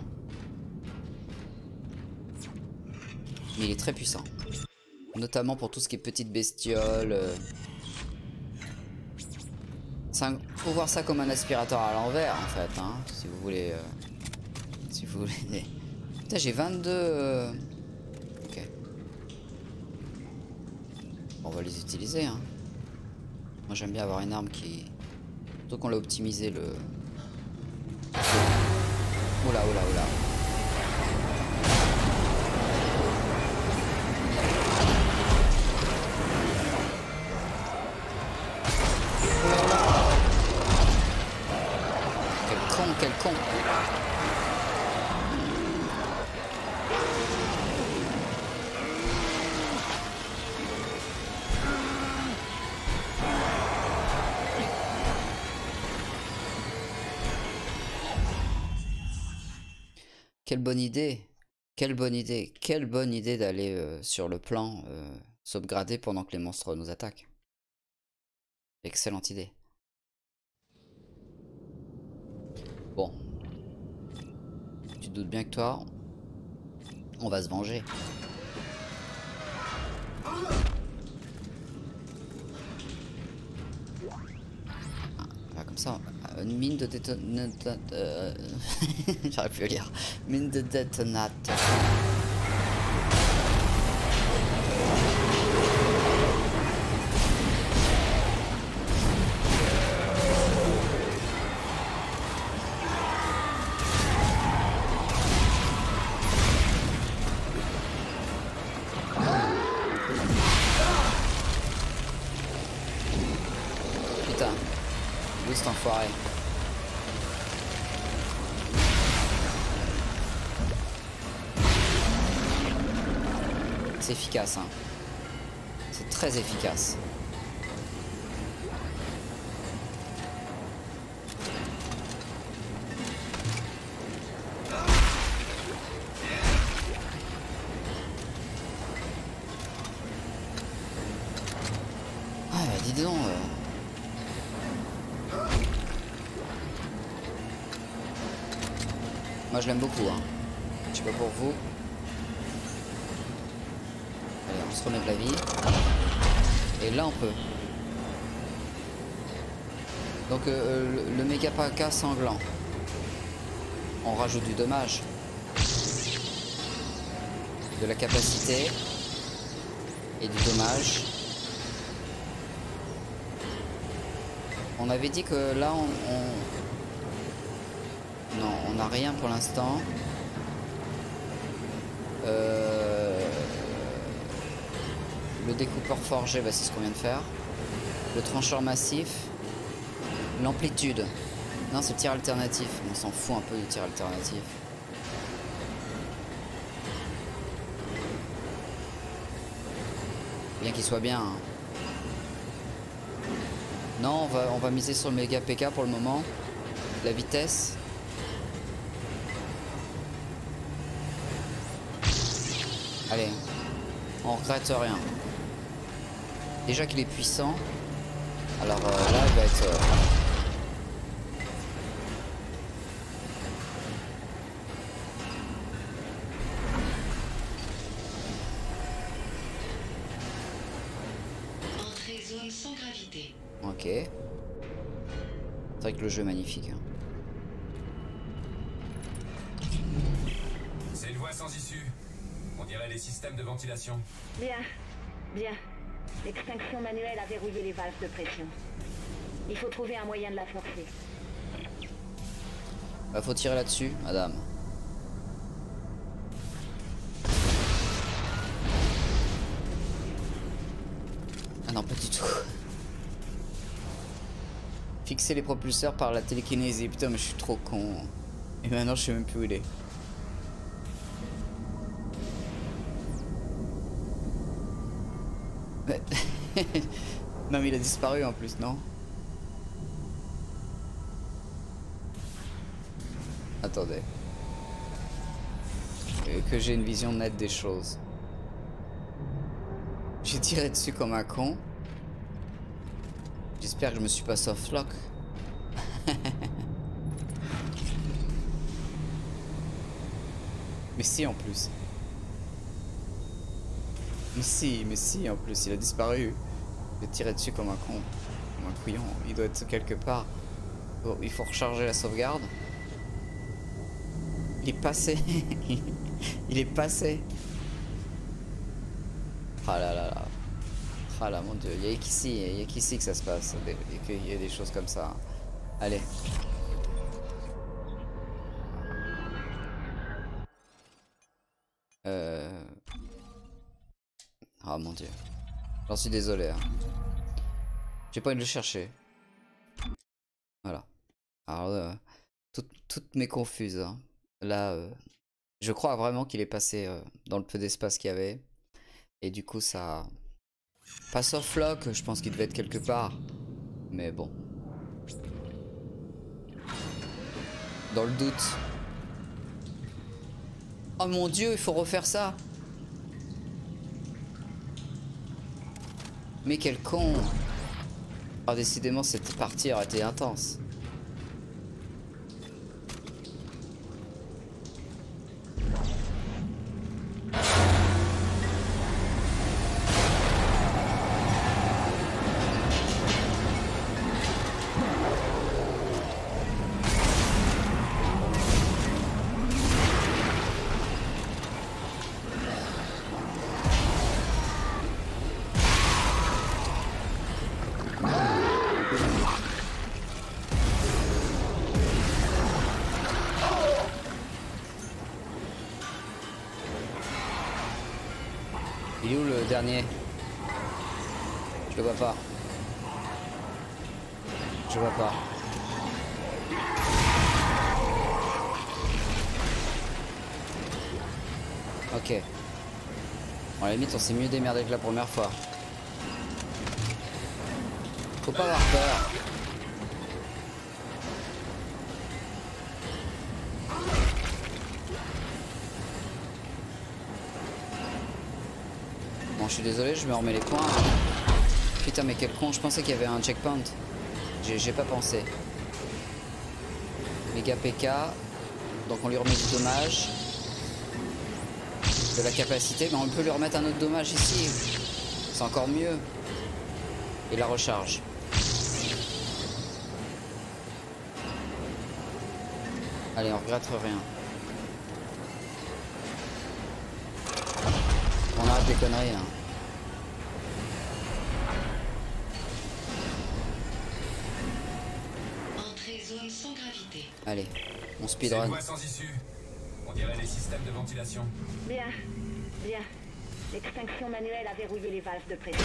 Mais il est très puissant. Notamment pour tout ce qui est petites bestioles. euh. Un- Faut voir ça comme un aspirateur à l'envers en fait, hein, si vous voulez. euh, Si vous voulez. Putain, j'ai 22. euh, Ok. On va les utiliser, hein. Moi j'aime bien avoir une arme qui. Surtout qu'on l'a optimisé le. Oula, oula, oula. Quelle bonne idée. Quelle bonne idée. Quelle bonne idée d'aller euh, sur le plan euh, pendant que les monstres nous attaquent. Excellente idée. Bon. Tu te doutes bien que toi, on va se venger. Ah, comme ça, une mine de détonateur. plus à lire. Mine de détonateur. Je l'aime beaucoup. Hein. Je sais pas pour vous. on se remet de la vie. Et là, on peut. Donc euh, le, le méga paka sanglant. On rajoute du dommage. De la capacité. Et du dommage. On avait dit que là on... on n'a rien pour l'instant. Euh, le découpeur forgé, bah, c'est ce qu'on vient de faire. Le trancheur massif. L'amplitude. Non, c'est le tir alternatif. On s'en fout un peu du tir alternatif. Bien qu'il soit bien. Hein. Non, on va, on va miser sur le méga PK pour le moment. La vitesse. Allez, on regrette rien. Déjà qu'il est puissant. Alors euh, là, il va être... Euh, Bien, bien. L'extinction manuelle a verrouillé les valves de pression. Il faut trouver un moyen de la forcer. Bah faut tirer là-dessus, madame. Ah non, pas du tout. Fixer les propulseurs par la télékinésie. Putain, mais je suis trop con. Et maintenant, je sais même plus où il est. non, mais il a disparu en plus, non Attendez. Que j'ai une vision nette des choses. J'ai tiré dessus comme un con. J'espère que je me suis pas softlock. mais si en plus. Mais si, mais si en plus, il a disparu. Je tiré dessus comme un con. Comme un couillon. Il doit être quelque part. il faut recharger la sauvegarde. Il est passé. il est passé. Ah là là là. Ah là, mon dieu, il y a qu'ici, il y a qu'ici que ça se passe, qu'il y a des choses comme ça. Allez. Ah mon dieu. J'en suis désolé. Hein. J'ai pas envie de le chercher. Voilà. Alors, euh, toutes mes confuses. Hein. Là, euh, je crois vraiment qu'il est passé euh, dans le peu d'espace qu'il y avait. Et du coup, ça, pas softlock, je pense qu'il devait être quelque part. Mais bon. Dans le doute. Oh mon dieu, il faut refaire ça. Mais quel con. Ah, décidément, cette partie aurait été intense. On s'est mieux démerdé que la première fois. Faut pas avoir peur. je suis désolé, je me remets les points. Putain, mais quel con, je pensais qu'il y avait un checkpoint. J'ai pas pensé. Méga PK. Donc on lui remet du dommage. De la capacité, mais on peut lui remettre un autre dommage ici. C'est encore mieux. Et la recharge. Allez, on regrette rien. On arrête des conneries. Hein. Entrée zone sans gravité. Allez, on speedrun. voie sans issue. De ventilation. Bien, bien. L'extinction manuelle a verrouillé les valves de pression.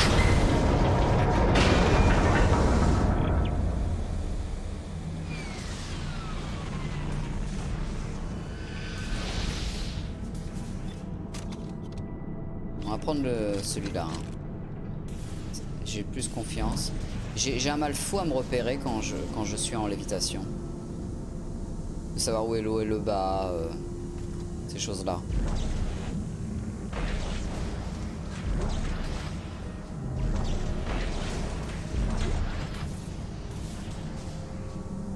On va prendre le- celui-là. hein. J'ai plus confiance. J'ai un mal fou à me repérer quand je, quand je suis en lévitation. De savoir où est le haut et le bas. euh, choses-là.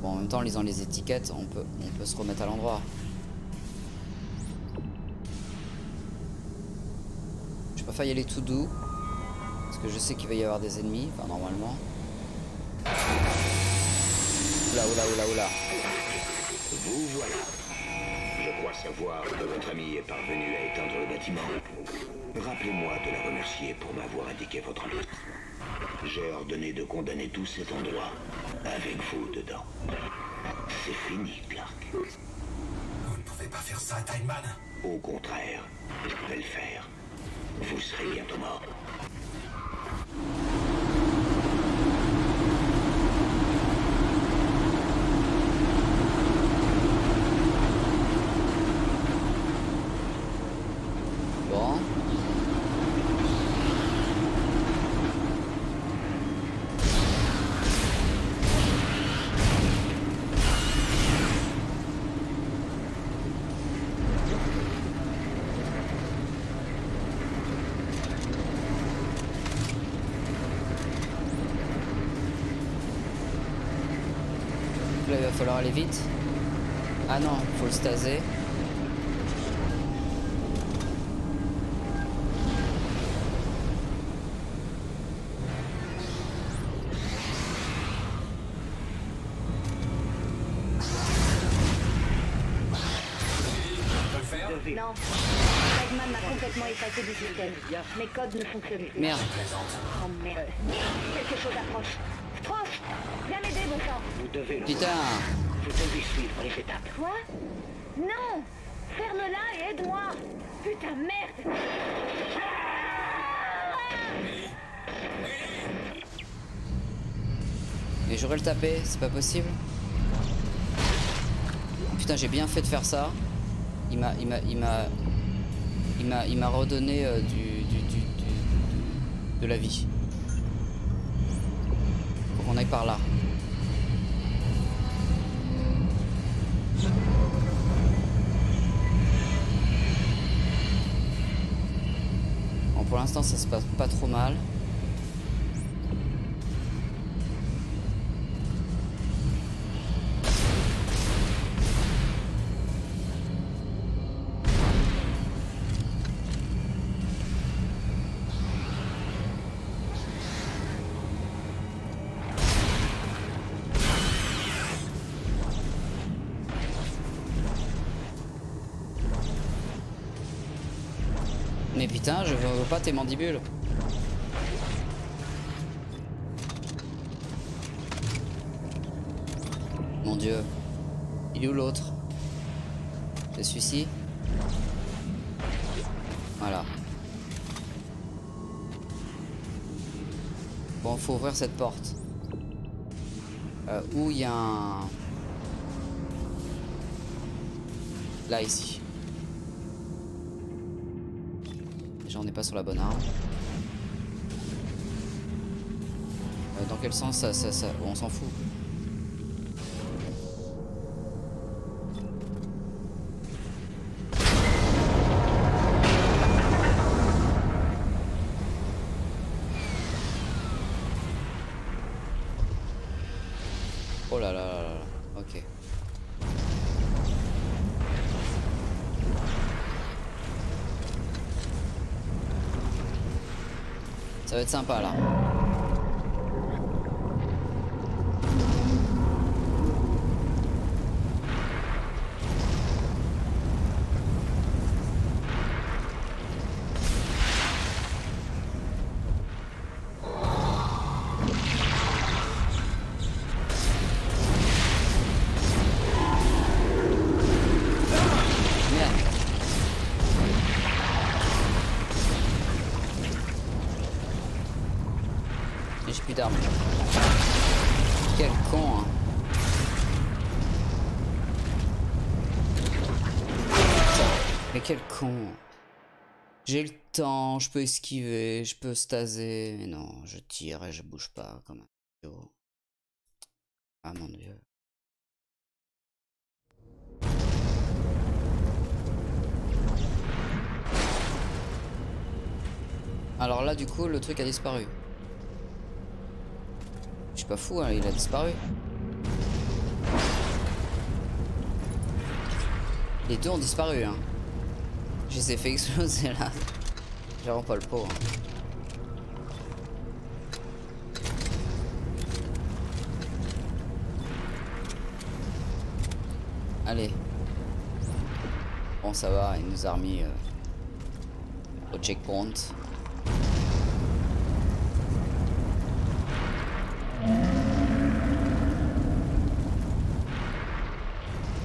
Bon, en même temps, en lisant les étiquettes, on peut, on peut se remettre à l'endroit. Je préfère y aller tout doux. Parce que je sais qu'il va y avoir des ennemis, enfin normalement. Oula, oula, oula, oula. Crois savoir que votre ami est parvenu à éteindre le bâtiment. Rappelez-moi de la remercier pour m'avoir indiqué votre nom. J'ai ordonné de condamner tout cet endroit, avec vous dedans. C'est fini, Clark. Vous ne pouvez pas faire ça, Timeman. Au contraire, je vais le faire. Vous serez bientôt mort. Bon. Là, il va falloir aller vite. Ah non, faut le staser. Non, Eggman m'a complètement effacé du système. Mes codes ne fonctionnent plus. Merde. Oh merde. Quelque chose approche. Viens m'aider, bon sang Vous devez le Putain. Vous devez suivre les étapes. Quoi? Non Ferme-la et aide-moi Putain, merde Mais j'aurais le taper, c'est pas possible. Putain, j'ai bien fait de faire ça. Il m'a, il m'a, il m'a, il m'a, il m'a redonné euh, du, du, du, du- de la vie. Qu'on aille par là. Bon, pour l'instant, ça se passe pas trop mal. Tes mandibules. Mon dieu. Il est où l'autre? C'est celui-ci? Voilà. Bon, faut ouvrir cette porte. Euh, où il y a un... Là, ici. Pas sur la bonne arme. Euh, dans quel sens ça, ça, ça... On s'en fout? Va être sympa là. Quel con, hein. Mais quel con. J'ai le temps, je peux esquiver, je peux staser. Mais non, je tire et je bouge pas comme un idiot. Ah mon dieu. Alors là, du coup, le truc a disparu. Suis pas fou, hein, il a disparu. Les deux ont disparu, hein. Je les ai fait exploser là. J'ai pas le pot. hein. Allez. Bon, ça va, il nous a remis euh, au checkpoint.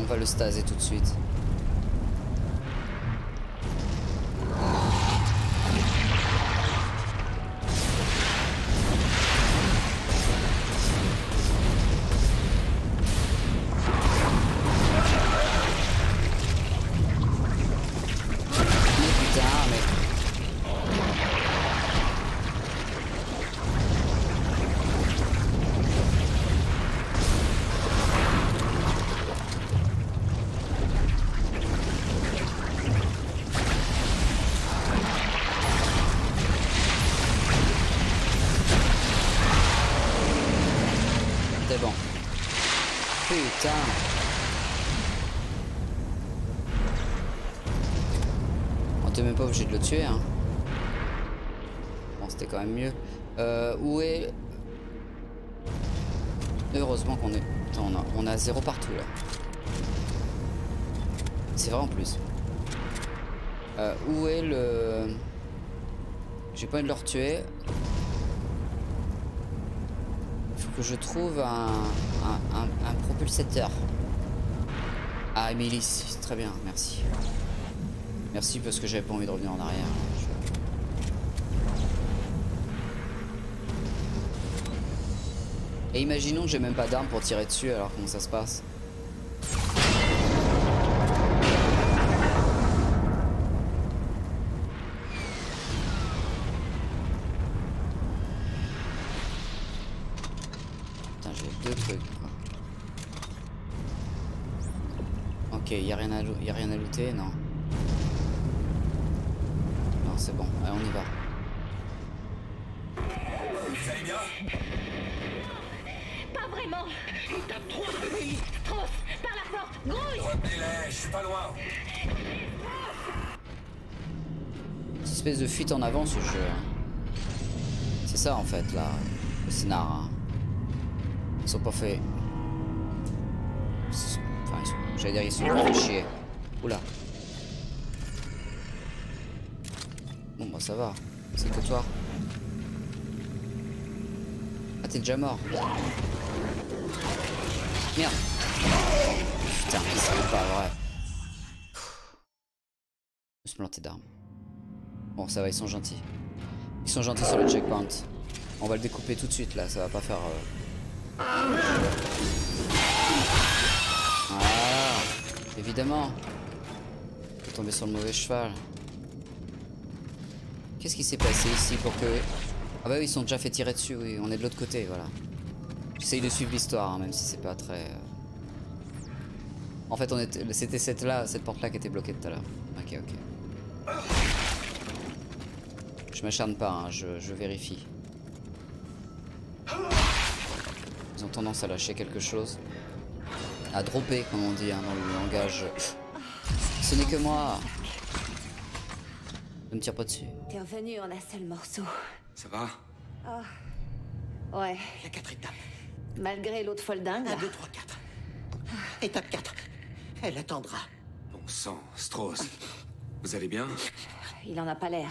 Va le staser tout de suite. De le retuer. Il faut que je trouve un, un, un- un propulsateur. Ah, Emily, c'est très bien, merci. Merci parce que j'avais pas envie de revenir en arrière. Et imaginons que j'ai même pas d'arme pour tirer dessus, alors comment ça se passe? Rien à, y a rien à looter, non. Non, c'est bon. Allez, on y va. Vous allez bien Pas vraiment Tross, par la porte Grouille Retenez-les, je suis pas loin. Cette espèce de fuite en avant, ce jeu. hein. C'est ça, en fait, là. Le scénar. hein. Ils sont pas faits. J'allais dire, ils sont pas chier. Oula. Bon, bah, ça va. C'est que toi. Ah, t'es déjà mort. Merde. Putain, c'est pas vrai. Je me suis d'armes. Bon, ça va, ils sont gentils. Ils sont gentils sur le checkpoint. On va le découper tout de suite là, ça va pas faire. euh, évidemment. Je tomber sur le mauvais cheval. Qu'est-ce qui s'est passé ici pour que. Ah bah oui, ils sont déjà fait tirer dessus, oui, on est de l'autre côté, voilà. J'essaye de suivre l'histoire, hein, même si c'est pas très. euh. En fait, on était... c'était cette là, cette porte là qui était bloquée tout à l'heure. Ok, ok. Je m'acharne pas, hein, je vérifie. Ils ont tendance à lâcher quelque chose. À dropper, comme on dit hein, dans le langage. Ce n'est que moi. Ne me tire pas dessus. T'es revenu en un seul morceau. Ça va? Ouais, Il y a quatre étapes. malgré l'autre folle dingue. 1, là. 2, 3, 4. Étape 4. Elle attendra. Bon sang, Strauss. Vous allez bien? Il en a pas l'air.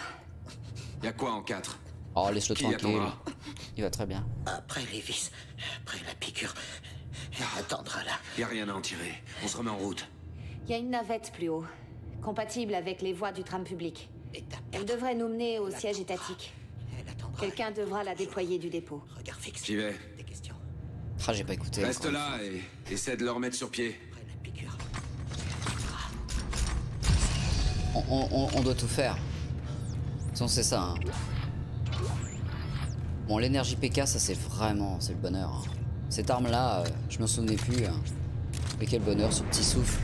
Y a quoi en 4 Oh, laisse-le Qui tranquille. attendra? Il va très bien. Après les vis, après la piqûre, elle attendra là. Y a rien à en tirer. On se remet en route. Il y a une navette plus haut, compatible avec les voies du tram public. Elle 4. devrait nous mener au siège étatique. Elle attendra. Quelqu'un devra la déployer du dépôt. Regard fixe. J'y vais. Des questions. Ah, j'ai pas écouté. Reste là et essaie de le remettre sur pied. Après la piqûre. On, on- on- on doit tout faire. De toute façon, c'est ça. hein. Bon, l'énergie PK, ça c'est vraiment, c'est le bonheur. hein. Cette arme-là, euh, je m'en souvenais plus. hein. Mais quel bonheur, ce petit souffle.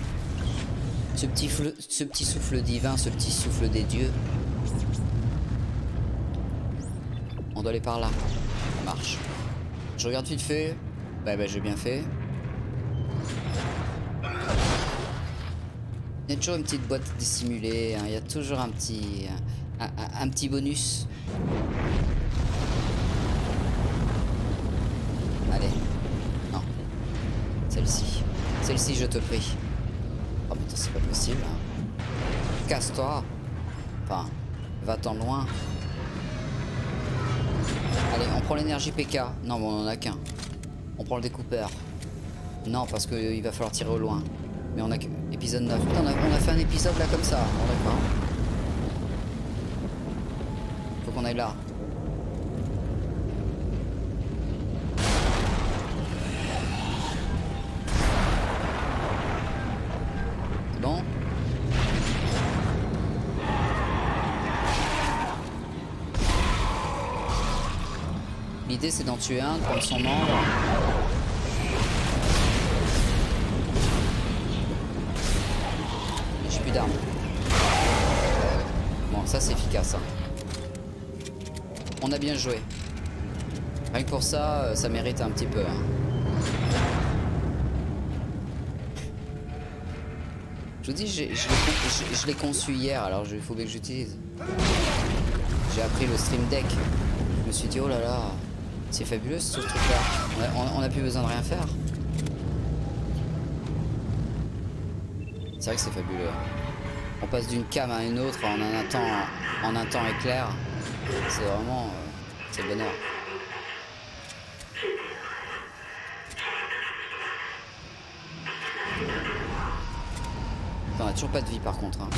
Ce petit, souffle divin, ce petit souffle des dieux. On doit aller par là. Ça marche. Je regarde vite fait. Bah, bah, j'ai bien fait. Il y a toujours une petite boîte dissimulée, hein. il y a toujours un petit, un petit bonus. Allez, non, celle-ci, celle-ci je te prie. Oh putain c'est pas possible. Casse-toi. Enfin, va-t'en loin. Allez, on prend l'énergie PK. Non, mais on en a qu'un. On prend le découpeur. Non, parce qu'il va falloir tirer au loin. Mais on a que... Épisode 9. Putain, on a, on a fait un épisode là comme ça. Bon, d'accord. Faut qu'on aille là. L'idée c'est d'en tuer un, de prendre son membre. J'ai plus d'armes. Bon, ça c'est efficace. hein. On a bien joué. Rien que pour ça, euh, ça mérite un petit peu. hein. Je vous dis, je l'ai conçu hier, alors il faut bien que j'utilise. J'ai appris le Stream Deck. Je me suis dit, oh là là, c'est fabuleux ce truc-là. On a- On on a plus besoin de rien faire. C'est vrai que c'est fabuleux. On passe d'une cam à une autre en un temps, en un temps éclair. C'est vraiment, euh, c'est le bonheur. On a toujours pas de vie par contre. hein.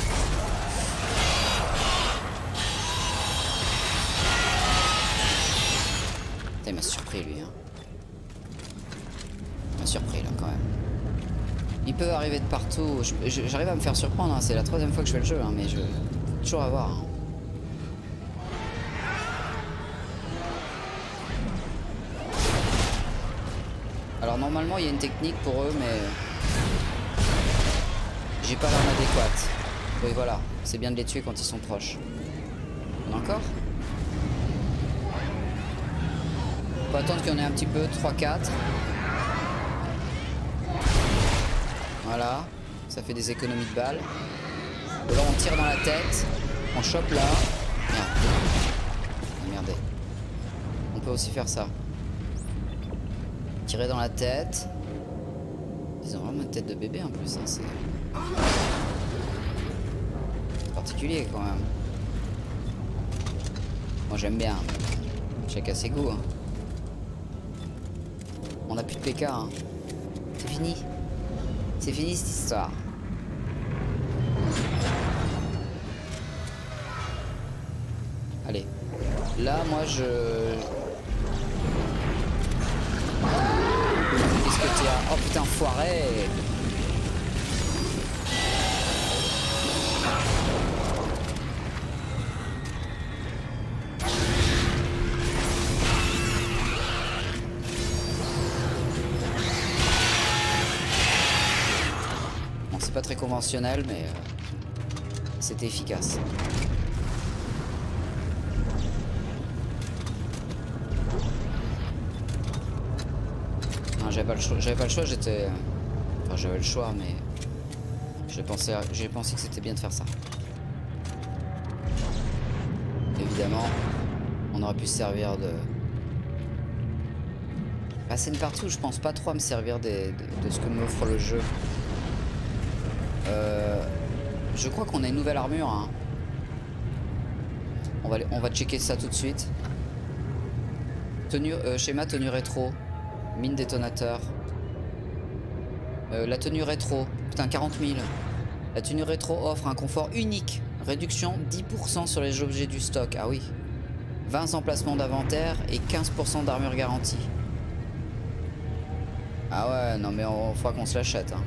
Putain, il m'a surpris lui. Hein. Il m'a surpris là quand même. Il peut arriver de partout. J'arrive à me faire surprendre. hein. C'est la troisième fois que je fais le jeu, hein, mais je toujours avoir. hein. Alors normalement il y a une technique pour eux, mais j'ai pas l'arme adéquate. Oui voilà, c'est bien de les tuer quand ils sont proches. On a encore? Faut attendre qu'il y en ait un petit peu, 3-4. Voilà, ça fait des économies de balles. Alors on tire dans la tête, on chope là. Merde. Ah. On peut aussi faire ça. Tirer dans la tête. Ils ont vraiment une tête de bébé en plus, hein, c'est c'est particulier quand même. Moi j'aime bien. Chacun ses goûts. hein. On a plus de PK. hein. C'est fini. C'est fini cette histoire. Allez. Là, moi, je... Qu'est-ce que t'es... Oh putain, foiré très conventionnel, mais... euh, C'était efficace. J'avais pas le choix, j'avais pas le choix, j'étais... Enfin, j'avais le choix, mais... J'ai pensé, pensé que c'était bien de faire ça. Évidemment, on aurait pu se servir de... Bah, c'est une partie où je pense pas trop à me servir des- de, de ce que m'offre le jeu. Euh, je crois qu'on a une nouvelle armure. hein. On, va, on va checker ça tout de suite. Euh, schéma tenue rétro. Mine détonateur. Euh, la tenue rétro. Putain, 40 000. La tenue rétro offre un confort unique. Réduction 10% sur les objets du stock. Ah oui. 20 emplacements d'inventaire et 15% d'armure garantie. Ah ouais, non mais on faudra qu'on se l'achète. Hein.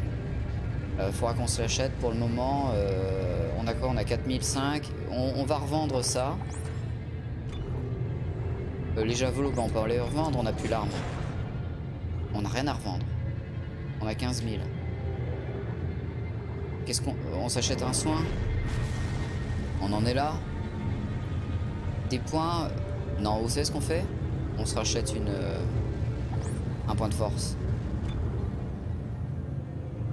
Euh, faudra qu'on se l'achète pour le moment. euh, on a quoi? On a 4005. On, on va revendre ça. Euh, les javelots, bah, on peut les revendre. On a plus l'arme. On n'a rien à revendre. On a 15 000. Qu'est-ce qu'on... On s'achète un soin? On en est là Des points... Non, vous savez ce qu'on fait? On se rachète une... Un point de force.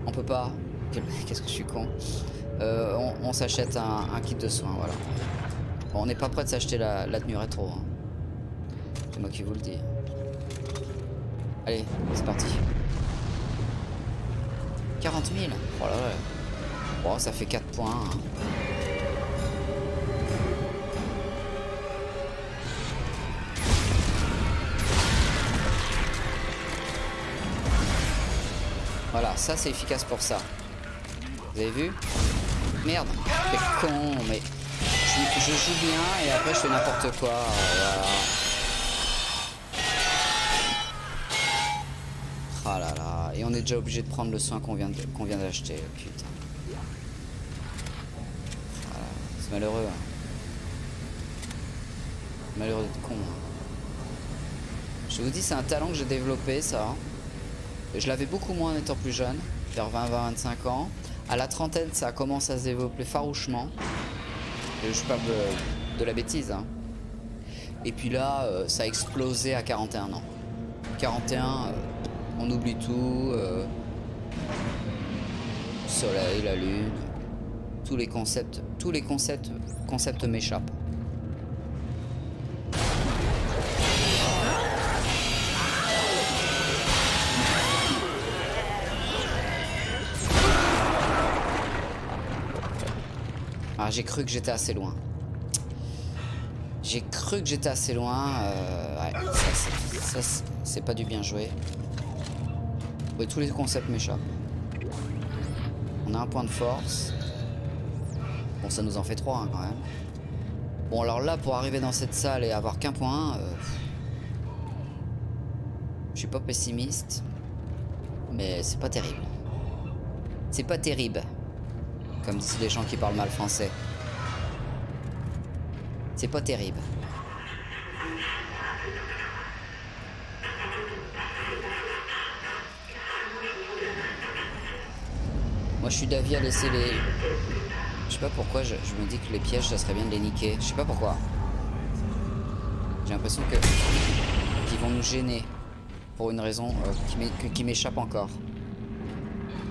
On peut pas. Qu'est-ce que je suis con. Euh, on s'achète un, kit de soins, voilà. Bon, on n'est pas prêt de s'acheter la, tenue rétro. hein. C'est moi qui vous le dis. Allez, c'est parti. 40 000 Oh là là. Bon, ça fait 4 points. hein. Voilà, ça c'est efficace pour ça. Vous avez vu? Merde, c'est con, mais je, joue bien et après je fais n'importe quoi. Voilà. Ah là là, et on est déjà obligé de prendre le soin qu'on vient d'acheter, putain. C'est malheureux. hein. Malheureux d'être con. hein. Je vous dis, c'est un talent que j'ai développé, ça. Je l'avais beaucoup moins en étant plus jeune, vers 20, 20, 25 ans. À la trentaine, ça commence à se développer farouchement. Je parle de, de la bêtise. hein. Et puis là, euh, ça a explosé à 41 ans. 41, euh, on oublie tout. euh, soleil, la lune, tous les concepts, tous les concepts, concepts m'échappent. Ah, j'ai cru que j'étais assez loin. J'ai cru que j'étais assez loin. euh, ouais, ça, c'est- pas du bien joué. Oui, tous les concepts m'échappent. On a un point de force. Bon, ça nous en fait trois hein, quand même. Bon, alors là, pour arriver dans cette salle et avoir qu'un point, euh, je suis pas pessimiste, mais c'est pas terrible. C'est pas terrible. Comme disent les gens qui parlent mal français. C'est pas terrible. Moi je suis d'avis à laisser les... Je sais pas pourquoi, je, me dis que les pièges ça serait bien de les niquer. Je sais pas pourquoi. J'ai l'impression que... qu'ils vont nous gêner. Pour une raison euh, qui m'échappe encore.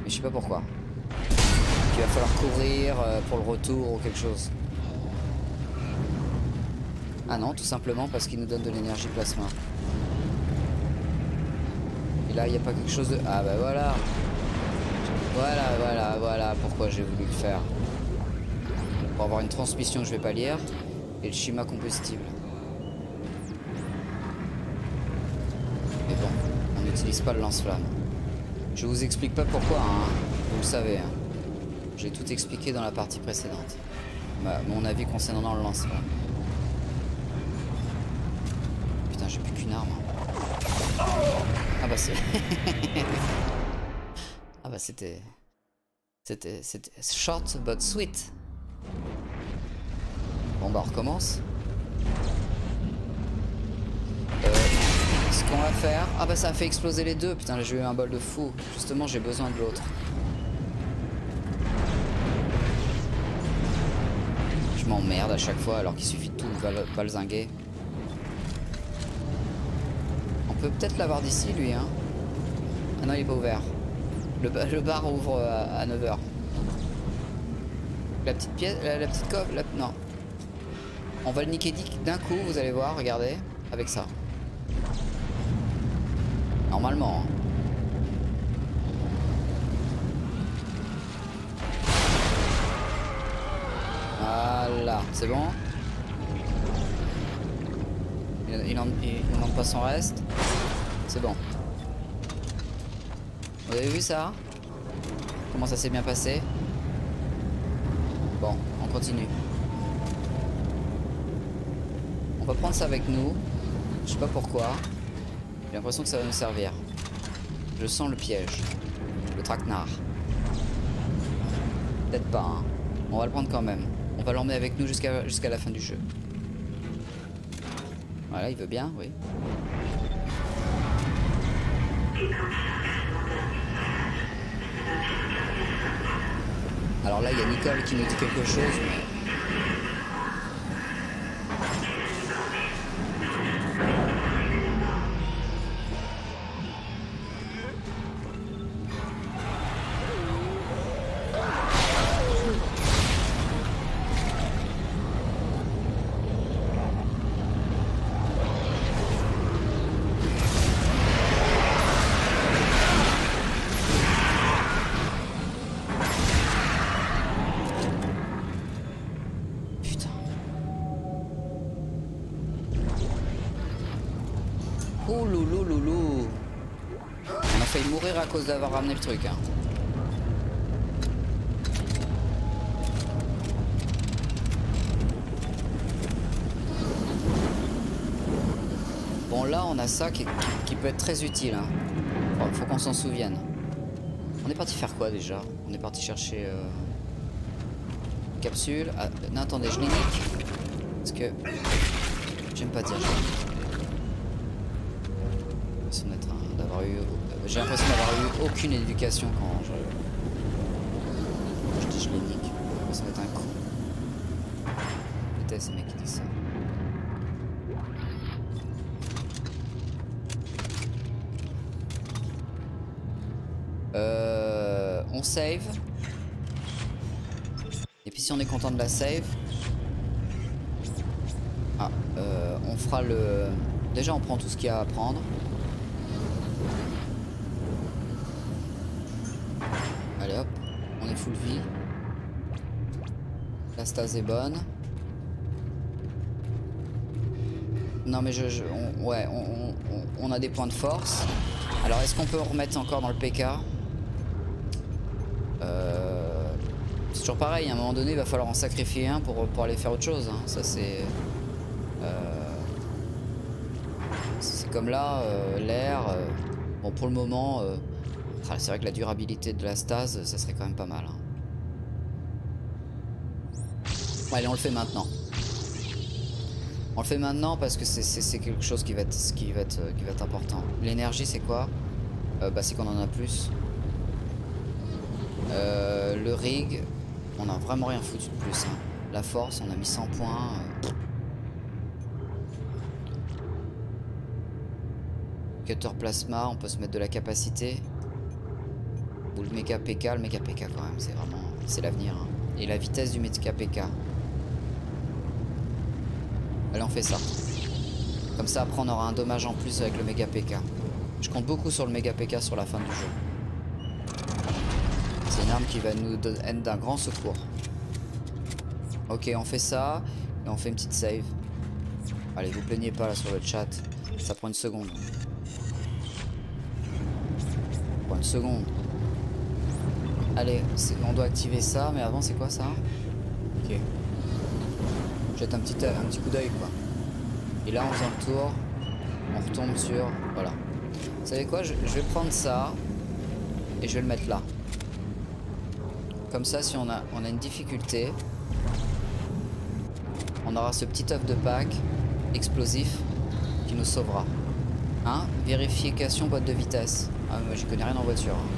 Mais je sais pas pourquoi qu'il va falloir courir euh, pour le retour ou quelque chose. Ah non, tout simplement parce qu'il nous donne de l'énergie plasma. Et là, il n'y a pas quelque chose de... Ah bah voilà Voilà, voilà, voilà pourquoi j'ai voulu le faire. Pour avoir une transmission que je vais pas lire. Et le schéma combustible. Mais bon, on n'utilise pas le lance-flamme. Je vous explique pas pourquoi, hein. Vous le savez, hein. J'ai tout expliqué dans la partie précédente. Mon avis concernant le lance-flamme. Putain, j'ai plus qu'une arme. hein. Ah bah c'est... ah bah c'était... C'était... C'était short but sweet. Bon bah on recommence. Euh, ce qu'on va faire... Ah bah ça a fait exploser les deux. Putain, j'ai eu un bol de fou. Justement, j'ai besoin de l'autre. Je m'emmerde à chaque fois alors qu'il suffit de tout balzinguer. On peut peut-être l'avoir d'ici lui hein. Ah non il est pas ouvert. Le, le bar ouvre à, à 9h. La petite pièce, la, la petite coffre, la- non. On va le niquer d'un coup, vous allez voir, regardez, avec ça. Normalement. Hein. C'est bon il, n'en pas son reste. C'est bon. Vous avez vu ça? Comment ça s'est bien passé? Bon, on continue. On va prendre ça avec nous. Je sais pas pourquoi. J'ai l'impression que ça va nous servir. Je sens le piège. Le traquenard. Peut-être pas, hein. On va le prendre quand même. On va l'emmener avec nous jusqu'à la fin du jeu. Voilà, il veut bien, oui. Alors là, il y a Nicole qui nous dit quelque chose, cause d'avoir ramené le truc. Hein. Bon là on a ça qui, peut être très utile. Hein. faut qu'on s'en souvienne. On est parti faire quoi déjà? On est parti chercher... Euh... Capsule. Ah, non attendez, je nique. Parce que... J'aime pas dire. d'avoir eu j'ai l'impression d'avoir eu aucune éducation quand je, je dis je les nique. J'ai l'impression d'être un con. Peut-être ces mecs qui disent ça. Euh, on save. Et puis si on est content de la save, ah, euh, on fera le. Déjà on prend tout ce qu'il y a à prendre. Full vie. La stase est bonne. Non mais je... ouais, on, a des points de force. Alors est-ce qu'on peut remettre encore dans le PK euh, C'est toujours pareil, à un moment donné il va falloir en sacrifier un pour, pour aller faire autre chose. Hein. Ça c'est... Euh, c'est comme là, euh, l'air... bon pour le moment... C'est vrai que la durabilité de la stase, ça serait quand même pas mal. Hein. allez, on le fait maintenant. On le fait maintenant parce que c'est quelque chose qui va être, qui va être, qui va être important. L'énergie, c'est quoi? Euh, Bah, c'est qu'on en a plus. Euh, le rig, on a vraiment rien foutu de plus. Hein. La force, on a mis 100 points. Cutter plasma, on peut se mettre de la capacité. Ou le méga PK, le méga PK quand même, c'est vraiment, c'est l'avenir. Hein. Et la vitesse du méga PK. Allez, on fait ça. Comme ça, après, on aura un dommage en plus avec le méga PK. Je compte beaucoup sur le méga PK sur la fin du jeu. C'est une arme qui va nous être d'un grand secours. Ok, on fait ça. Et on fait une petite save. Allez, vous plaignez pas là sur le chat. Ça prend une seconde. Ça prend une seconde. Allez, on doit activer ça, mais avant c'est quoi ça Ok. Jette un petit, un petit coup d'œil quoi. Et là en faisant le tour, on retombe sur... Voilà. Vous savez quoi je, vais prendre ça et je vais le mettre là. Comme ça, si on a, on a une difficulté, on aura ce petit œuf de Pâques explosif qui nous sauvera. Hein? Vérification boîte de vitesse. Ah, moi j'y connais rien en voiture. Hein.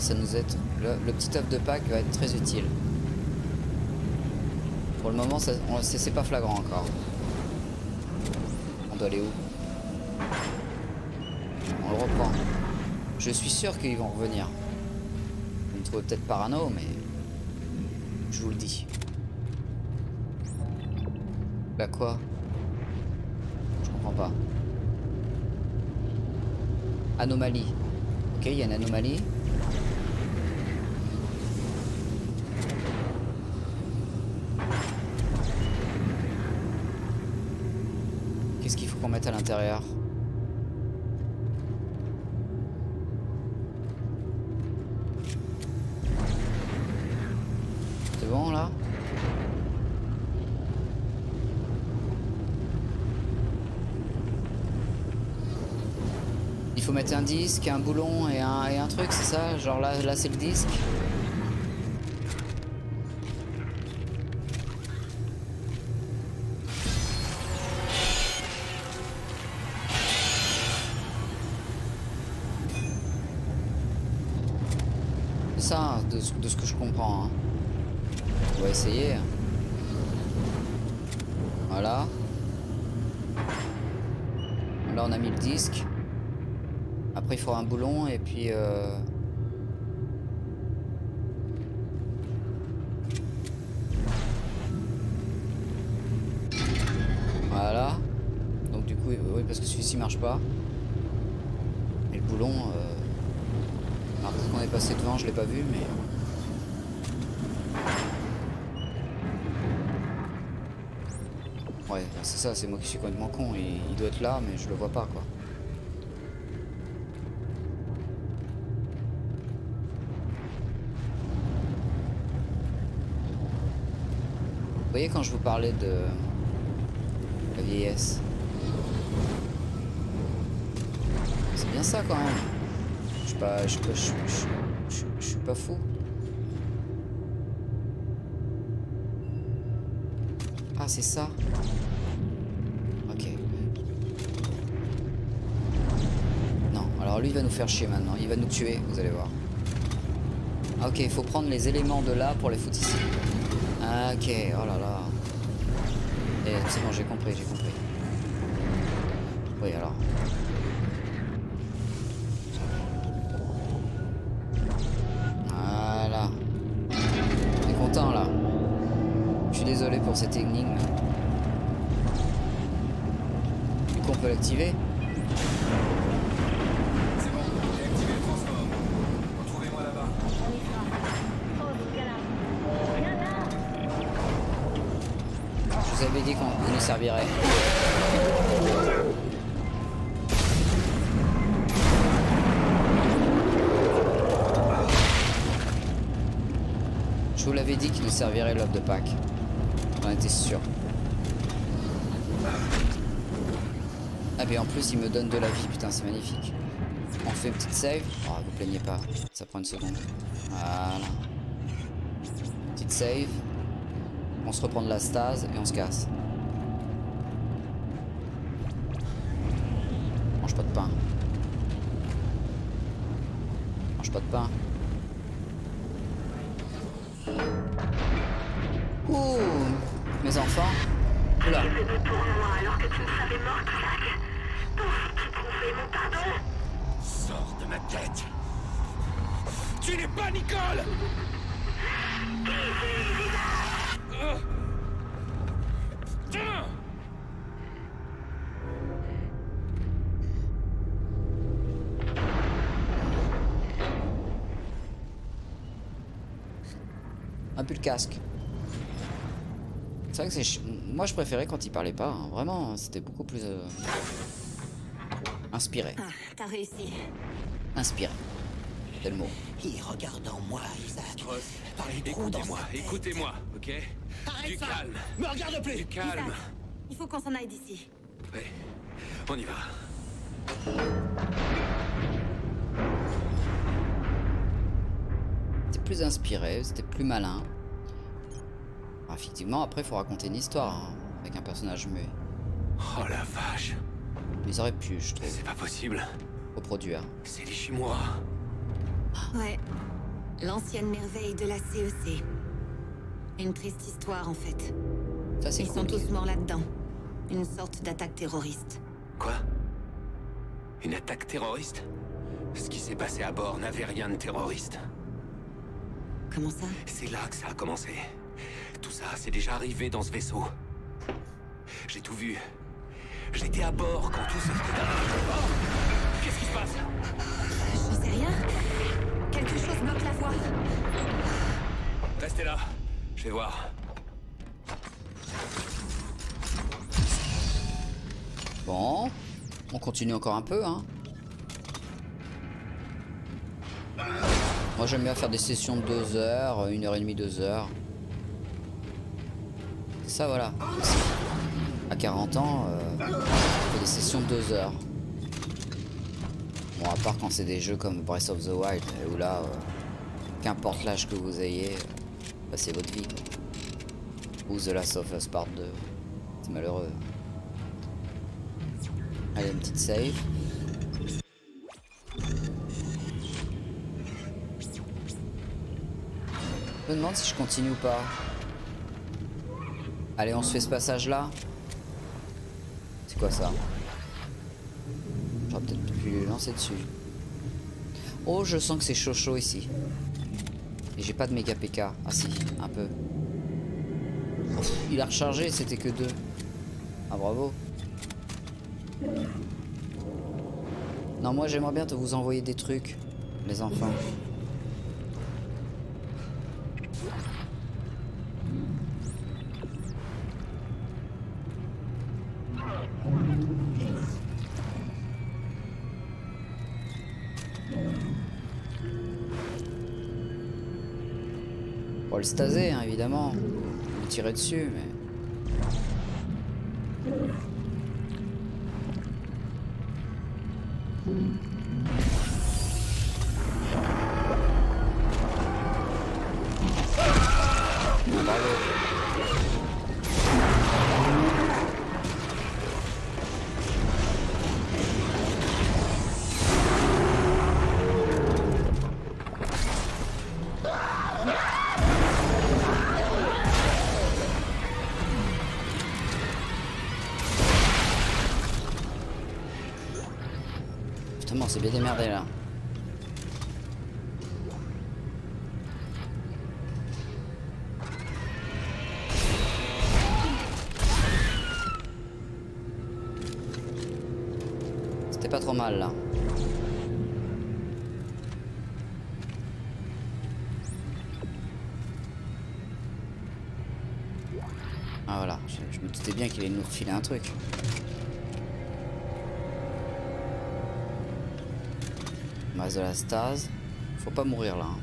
Ça nous aide. Le, petit œuf de Pâques va être très utile. Pour le moment, c'est pas flagrant encore. On doit aller où? On le reprend. Je suis sûr qu'ils vont revenir. Vous me trouvez peut-être parano, mais... Je vous le dis. Bah quoi? Je comprends pas. Anomalie. Ok, il y a une anomalie. Qu'est-ce qu'il faut qu'on mette à C'est bon là? Il faut mettre un disque, un boulon et un, et un truc, c'est ça? Genre là, là c'est le disque? De, ce- que je comprends. hein. On va essayer. Voilà. Là, on a mis le disque. Après, il faudra un boulon et puis... euh, Voilà. Donc du coup, oui, parce que celui-ci marche pas. Et le boulon... euh, Alors qu'on est passé devant, je l'ai pas vu, mais... Ouais, c'est ça, c'est moi qui suis complètement con. Il, doit être là, mais je le vois pas, quoi. Vous voyez quand je vous parlais de la vieillesse? C'est bien ça quand même. Je suis pas, je- je- je suis pas fou. C'est ça. Ok. Non, alors lui il va nous faire chier maintenant. Il va nous tuer, vous allez voir. Ok, il faut prendre les éléments de là pour les foutre ici. Ok, oh là là. Et c'est bon, j'ai compris, j'ai compris. Oui, alors. Je vous l'avais dit qu'il nous servirait l'œuf de Pâques. J'en étais sûr. Ah mais en plus il me donne de la vie, putain c'est magnifique. On fait une petite save. Oh vous plaignez pas, ça prend une seconde. Voilà. Petite save. On se reprend de la stase et on se casse. Mange pas de pain. Mange pas de pain. Ouh Mes enfants Oula Sors de ma tête Tu n'es pas Nicole casque. C'est vrai que c'est... ch- Moi je préférais quand il parlait pas. hein. Vraiment, c'était beaucoup plus... euh, Inspiré. Ah, t'as réussi. Inspiré. C'est le mot. Il regarde en moi, Isaac? Parlez trop dans Écoutez-moi, sa tête. écoutez-moi, ok? Arrête Du ça calme, Me regarde plus du calme. Isaac, il faut qu'on s'en aille d'ici. Ouais, on y va. C'était plus inspiré, c'était plus malin. Effectivement, après, il faut raconter une histoire hein, avec un personnage muet. Oh la vache, Ils auraient pu, je trouve, c'est pas possible. reproduire. C'est l'Ishimura. Ouais. L'ancienne merveille de la CEC. Une triste histoire en fait. Ça, c'est Ils cool. sont tous morts là-dedans. Une sorte d'attaque terroriste. Quoi? Une attaque terroriste? Ce qui s'est passé à bord n'avait rien de terroriste. Comment ça? C'est là que ça a commencé. Tout ça, c'est déjà arrivé dans ce vaisseau. J'ai tout vu. J'étais à bord quand tout s'est... Oh Qu'est-ce qui se passe? J'en sais rien. Quelque chose bloque la voie. Restez là. Je vais voir. Bon, on continue encore un peu, hein. Moi j'aime bien faire des sessions de 2 heures, 1 heure et demie, 2 heures. Ça voilà. À 40 ans, euh, on fait des sessions de 2 heures. Bon, à part quand c'est des jeux comme Breath of the Wild, où là, euh, qu'importe l'âge que vous ayez, euh, passez votre vie. Ou The Last of Us Part 2. C'est malheureux. Allez, une petite save. Je me demande si je continue ou pas. Allez, on se fait ce passage là. C'est quoi ça J'aurais peut-être pu lancer dessus. Oh, je sens que c'est chaud chaud ici. Et j'ai pas de méga PK. Ah si, un peu. Il a rechargé, c'était que deux. Ah bravo. Non, moi j'aimerais bien te vous envoyer des trucs, les enfants. Pour le staser, hein, évidemment. Lui tirer dessus, mais. Bien qu'il allait nous refiler un truc. Masse de la stase. Faut pas mourir là. hein.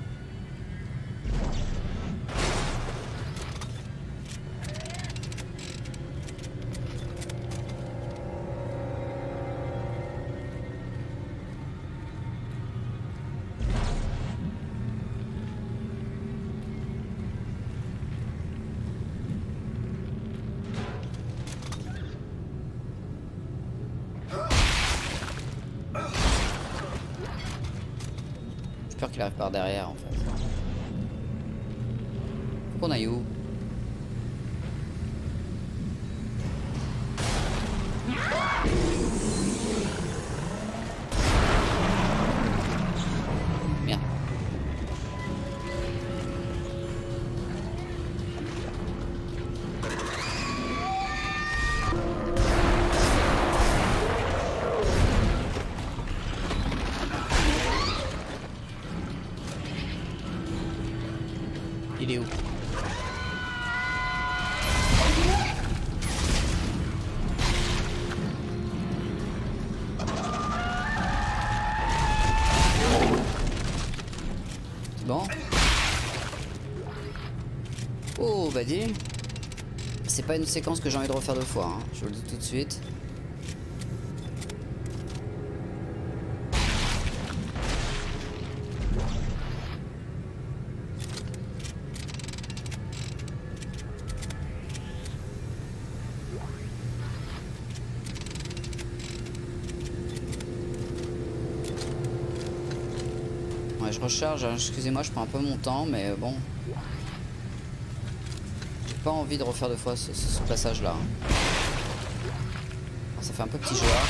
Par derrière. C'est pas une séquence que j'ai envie de refaire deux fois, hein. je vous le dis tout de suite. Ouais, je recharge, hein. excusez-moi, je prends un peu mon temps, mais bon. Pas envie de refaire deux fois ce, passage-là. hein. Alors, ça fait un peu petit joueur.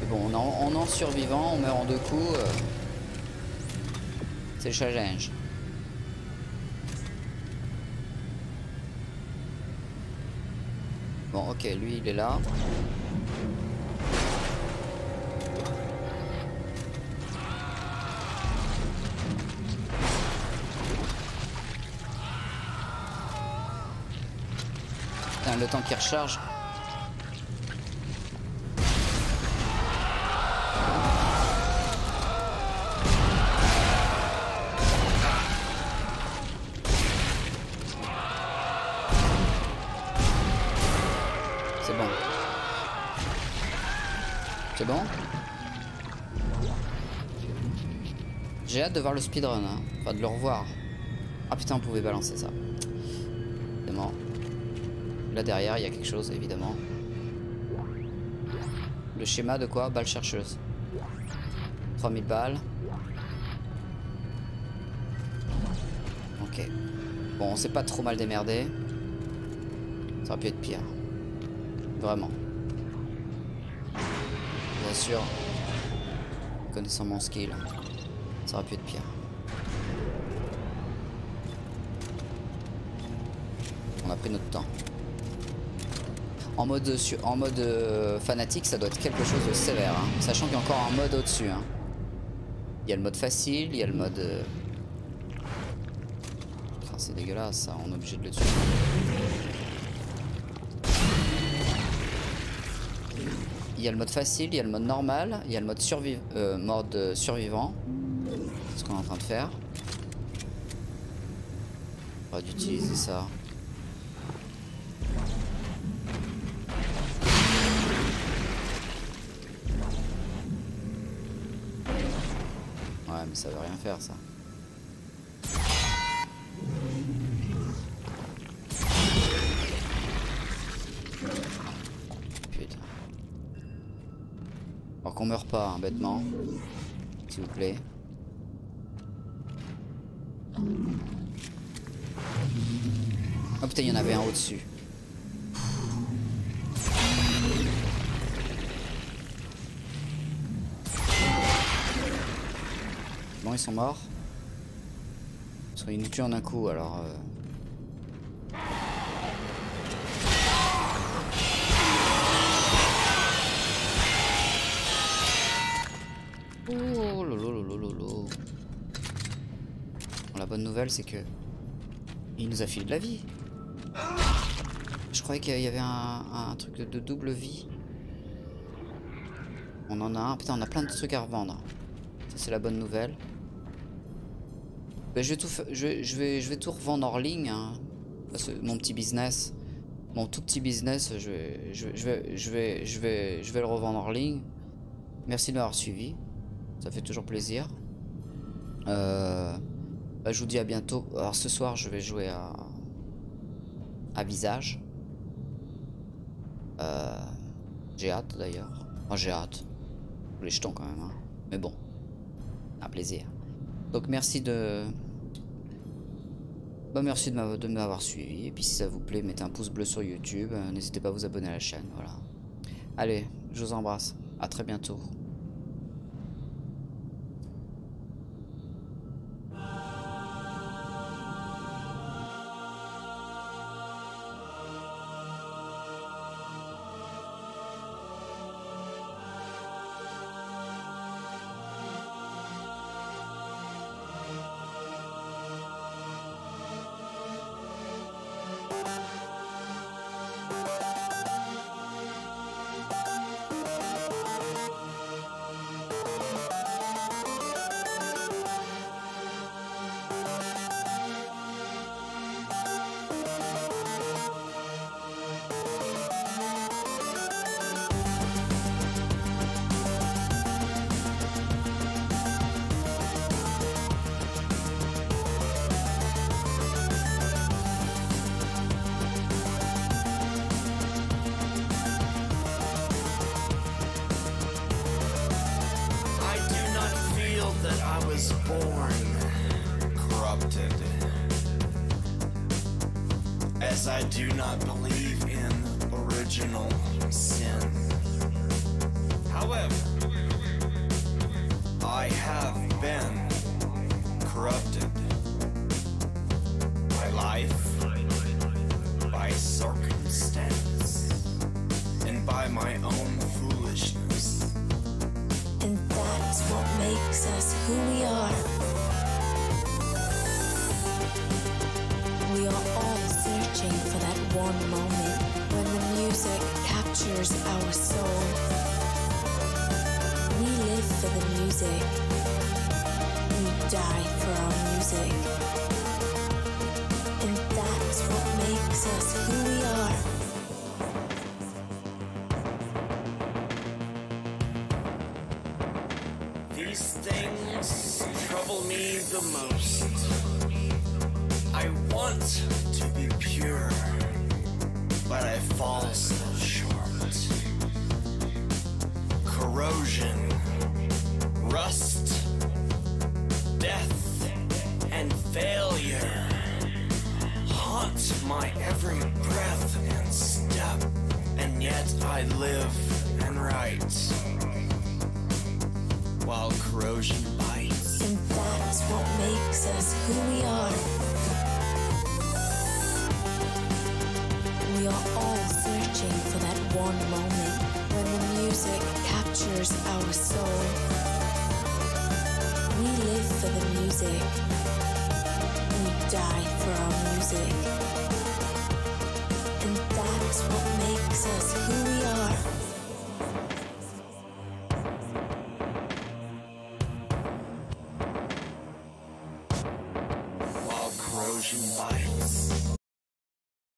Mais bon, on en survivant, on meurt en deux coups. euh, C'est le challenge. Bon, ok, lui il est là. Temps qu'il recharge. C'est bon. C'est bon? J'ai hâte de voir le speedrun, hein. enfin de le revoir. Ah putain, on pouvait balancer ça. Là derrière, il y a quelque chose, évidemment. Le schéma de quoi Balle chercheuse? 3000 balles. Ok. Bon, on s'est pas trop mal démerdé. Ça aurait pu être pire. Vraiment. Bien sûr. Connaissant mon skill, ça aurait pu être En mode, euh, fanatique, ça doit être quelque chose de sévère. hein. Sachant qu'il y a encore un mode au-dessus. hein. Il y a le mode facile, il y a le mode... euh, Putain, c'est dégueulasse ça, on est obligé de le tuer. Il y a le mode facile, il y a le mode normal, il y a le mode, euh, mode euh, survivant. C'est ce qu'on est en train de faire. On va d'utiliser ça. Faire ça. Putain. Alors qu'on meurt pas, hein, bêtement. S'il vous plaît. Oh putain, il y en avait un au-dessus. Sont morts. Parce qu'ils nous tuent en un coup, alors... euh, Oh lolo lolo lolo. La bonne nouvelle c'est que il nous a filé de la vie. Je croyais qu'il y avait un, un truc de, de double vie. On en a un. Putain, on a plein de trucs à revendre. Ça c'est la bonne nouvelle. Ben, je, vais tout je, revendre en ligne. hein. Mon petit business, mon tout petit business, je vais, le revendre en ligne. Merci de m'avoir suivi. Ça fait toujours plaisir. Euh, bah, je vous dis à bientôt. Alors ce soir, je vais jouer à, visage. Euh, j'ai hâte d'ailleurs. J'ai hâte. Les jetons quand même. hein. Mais bon, un plaisir. Donc merci de... Bah, merci de m'avoir- suivi. Et puis si ça vous plaît, mettez un pouce bleu sur YouTube. Euh, N'hésitez pas à vous abonner à la chaîne. Voilà. Allez, je vous embrasse. À très bientôt.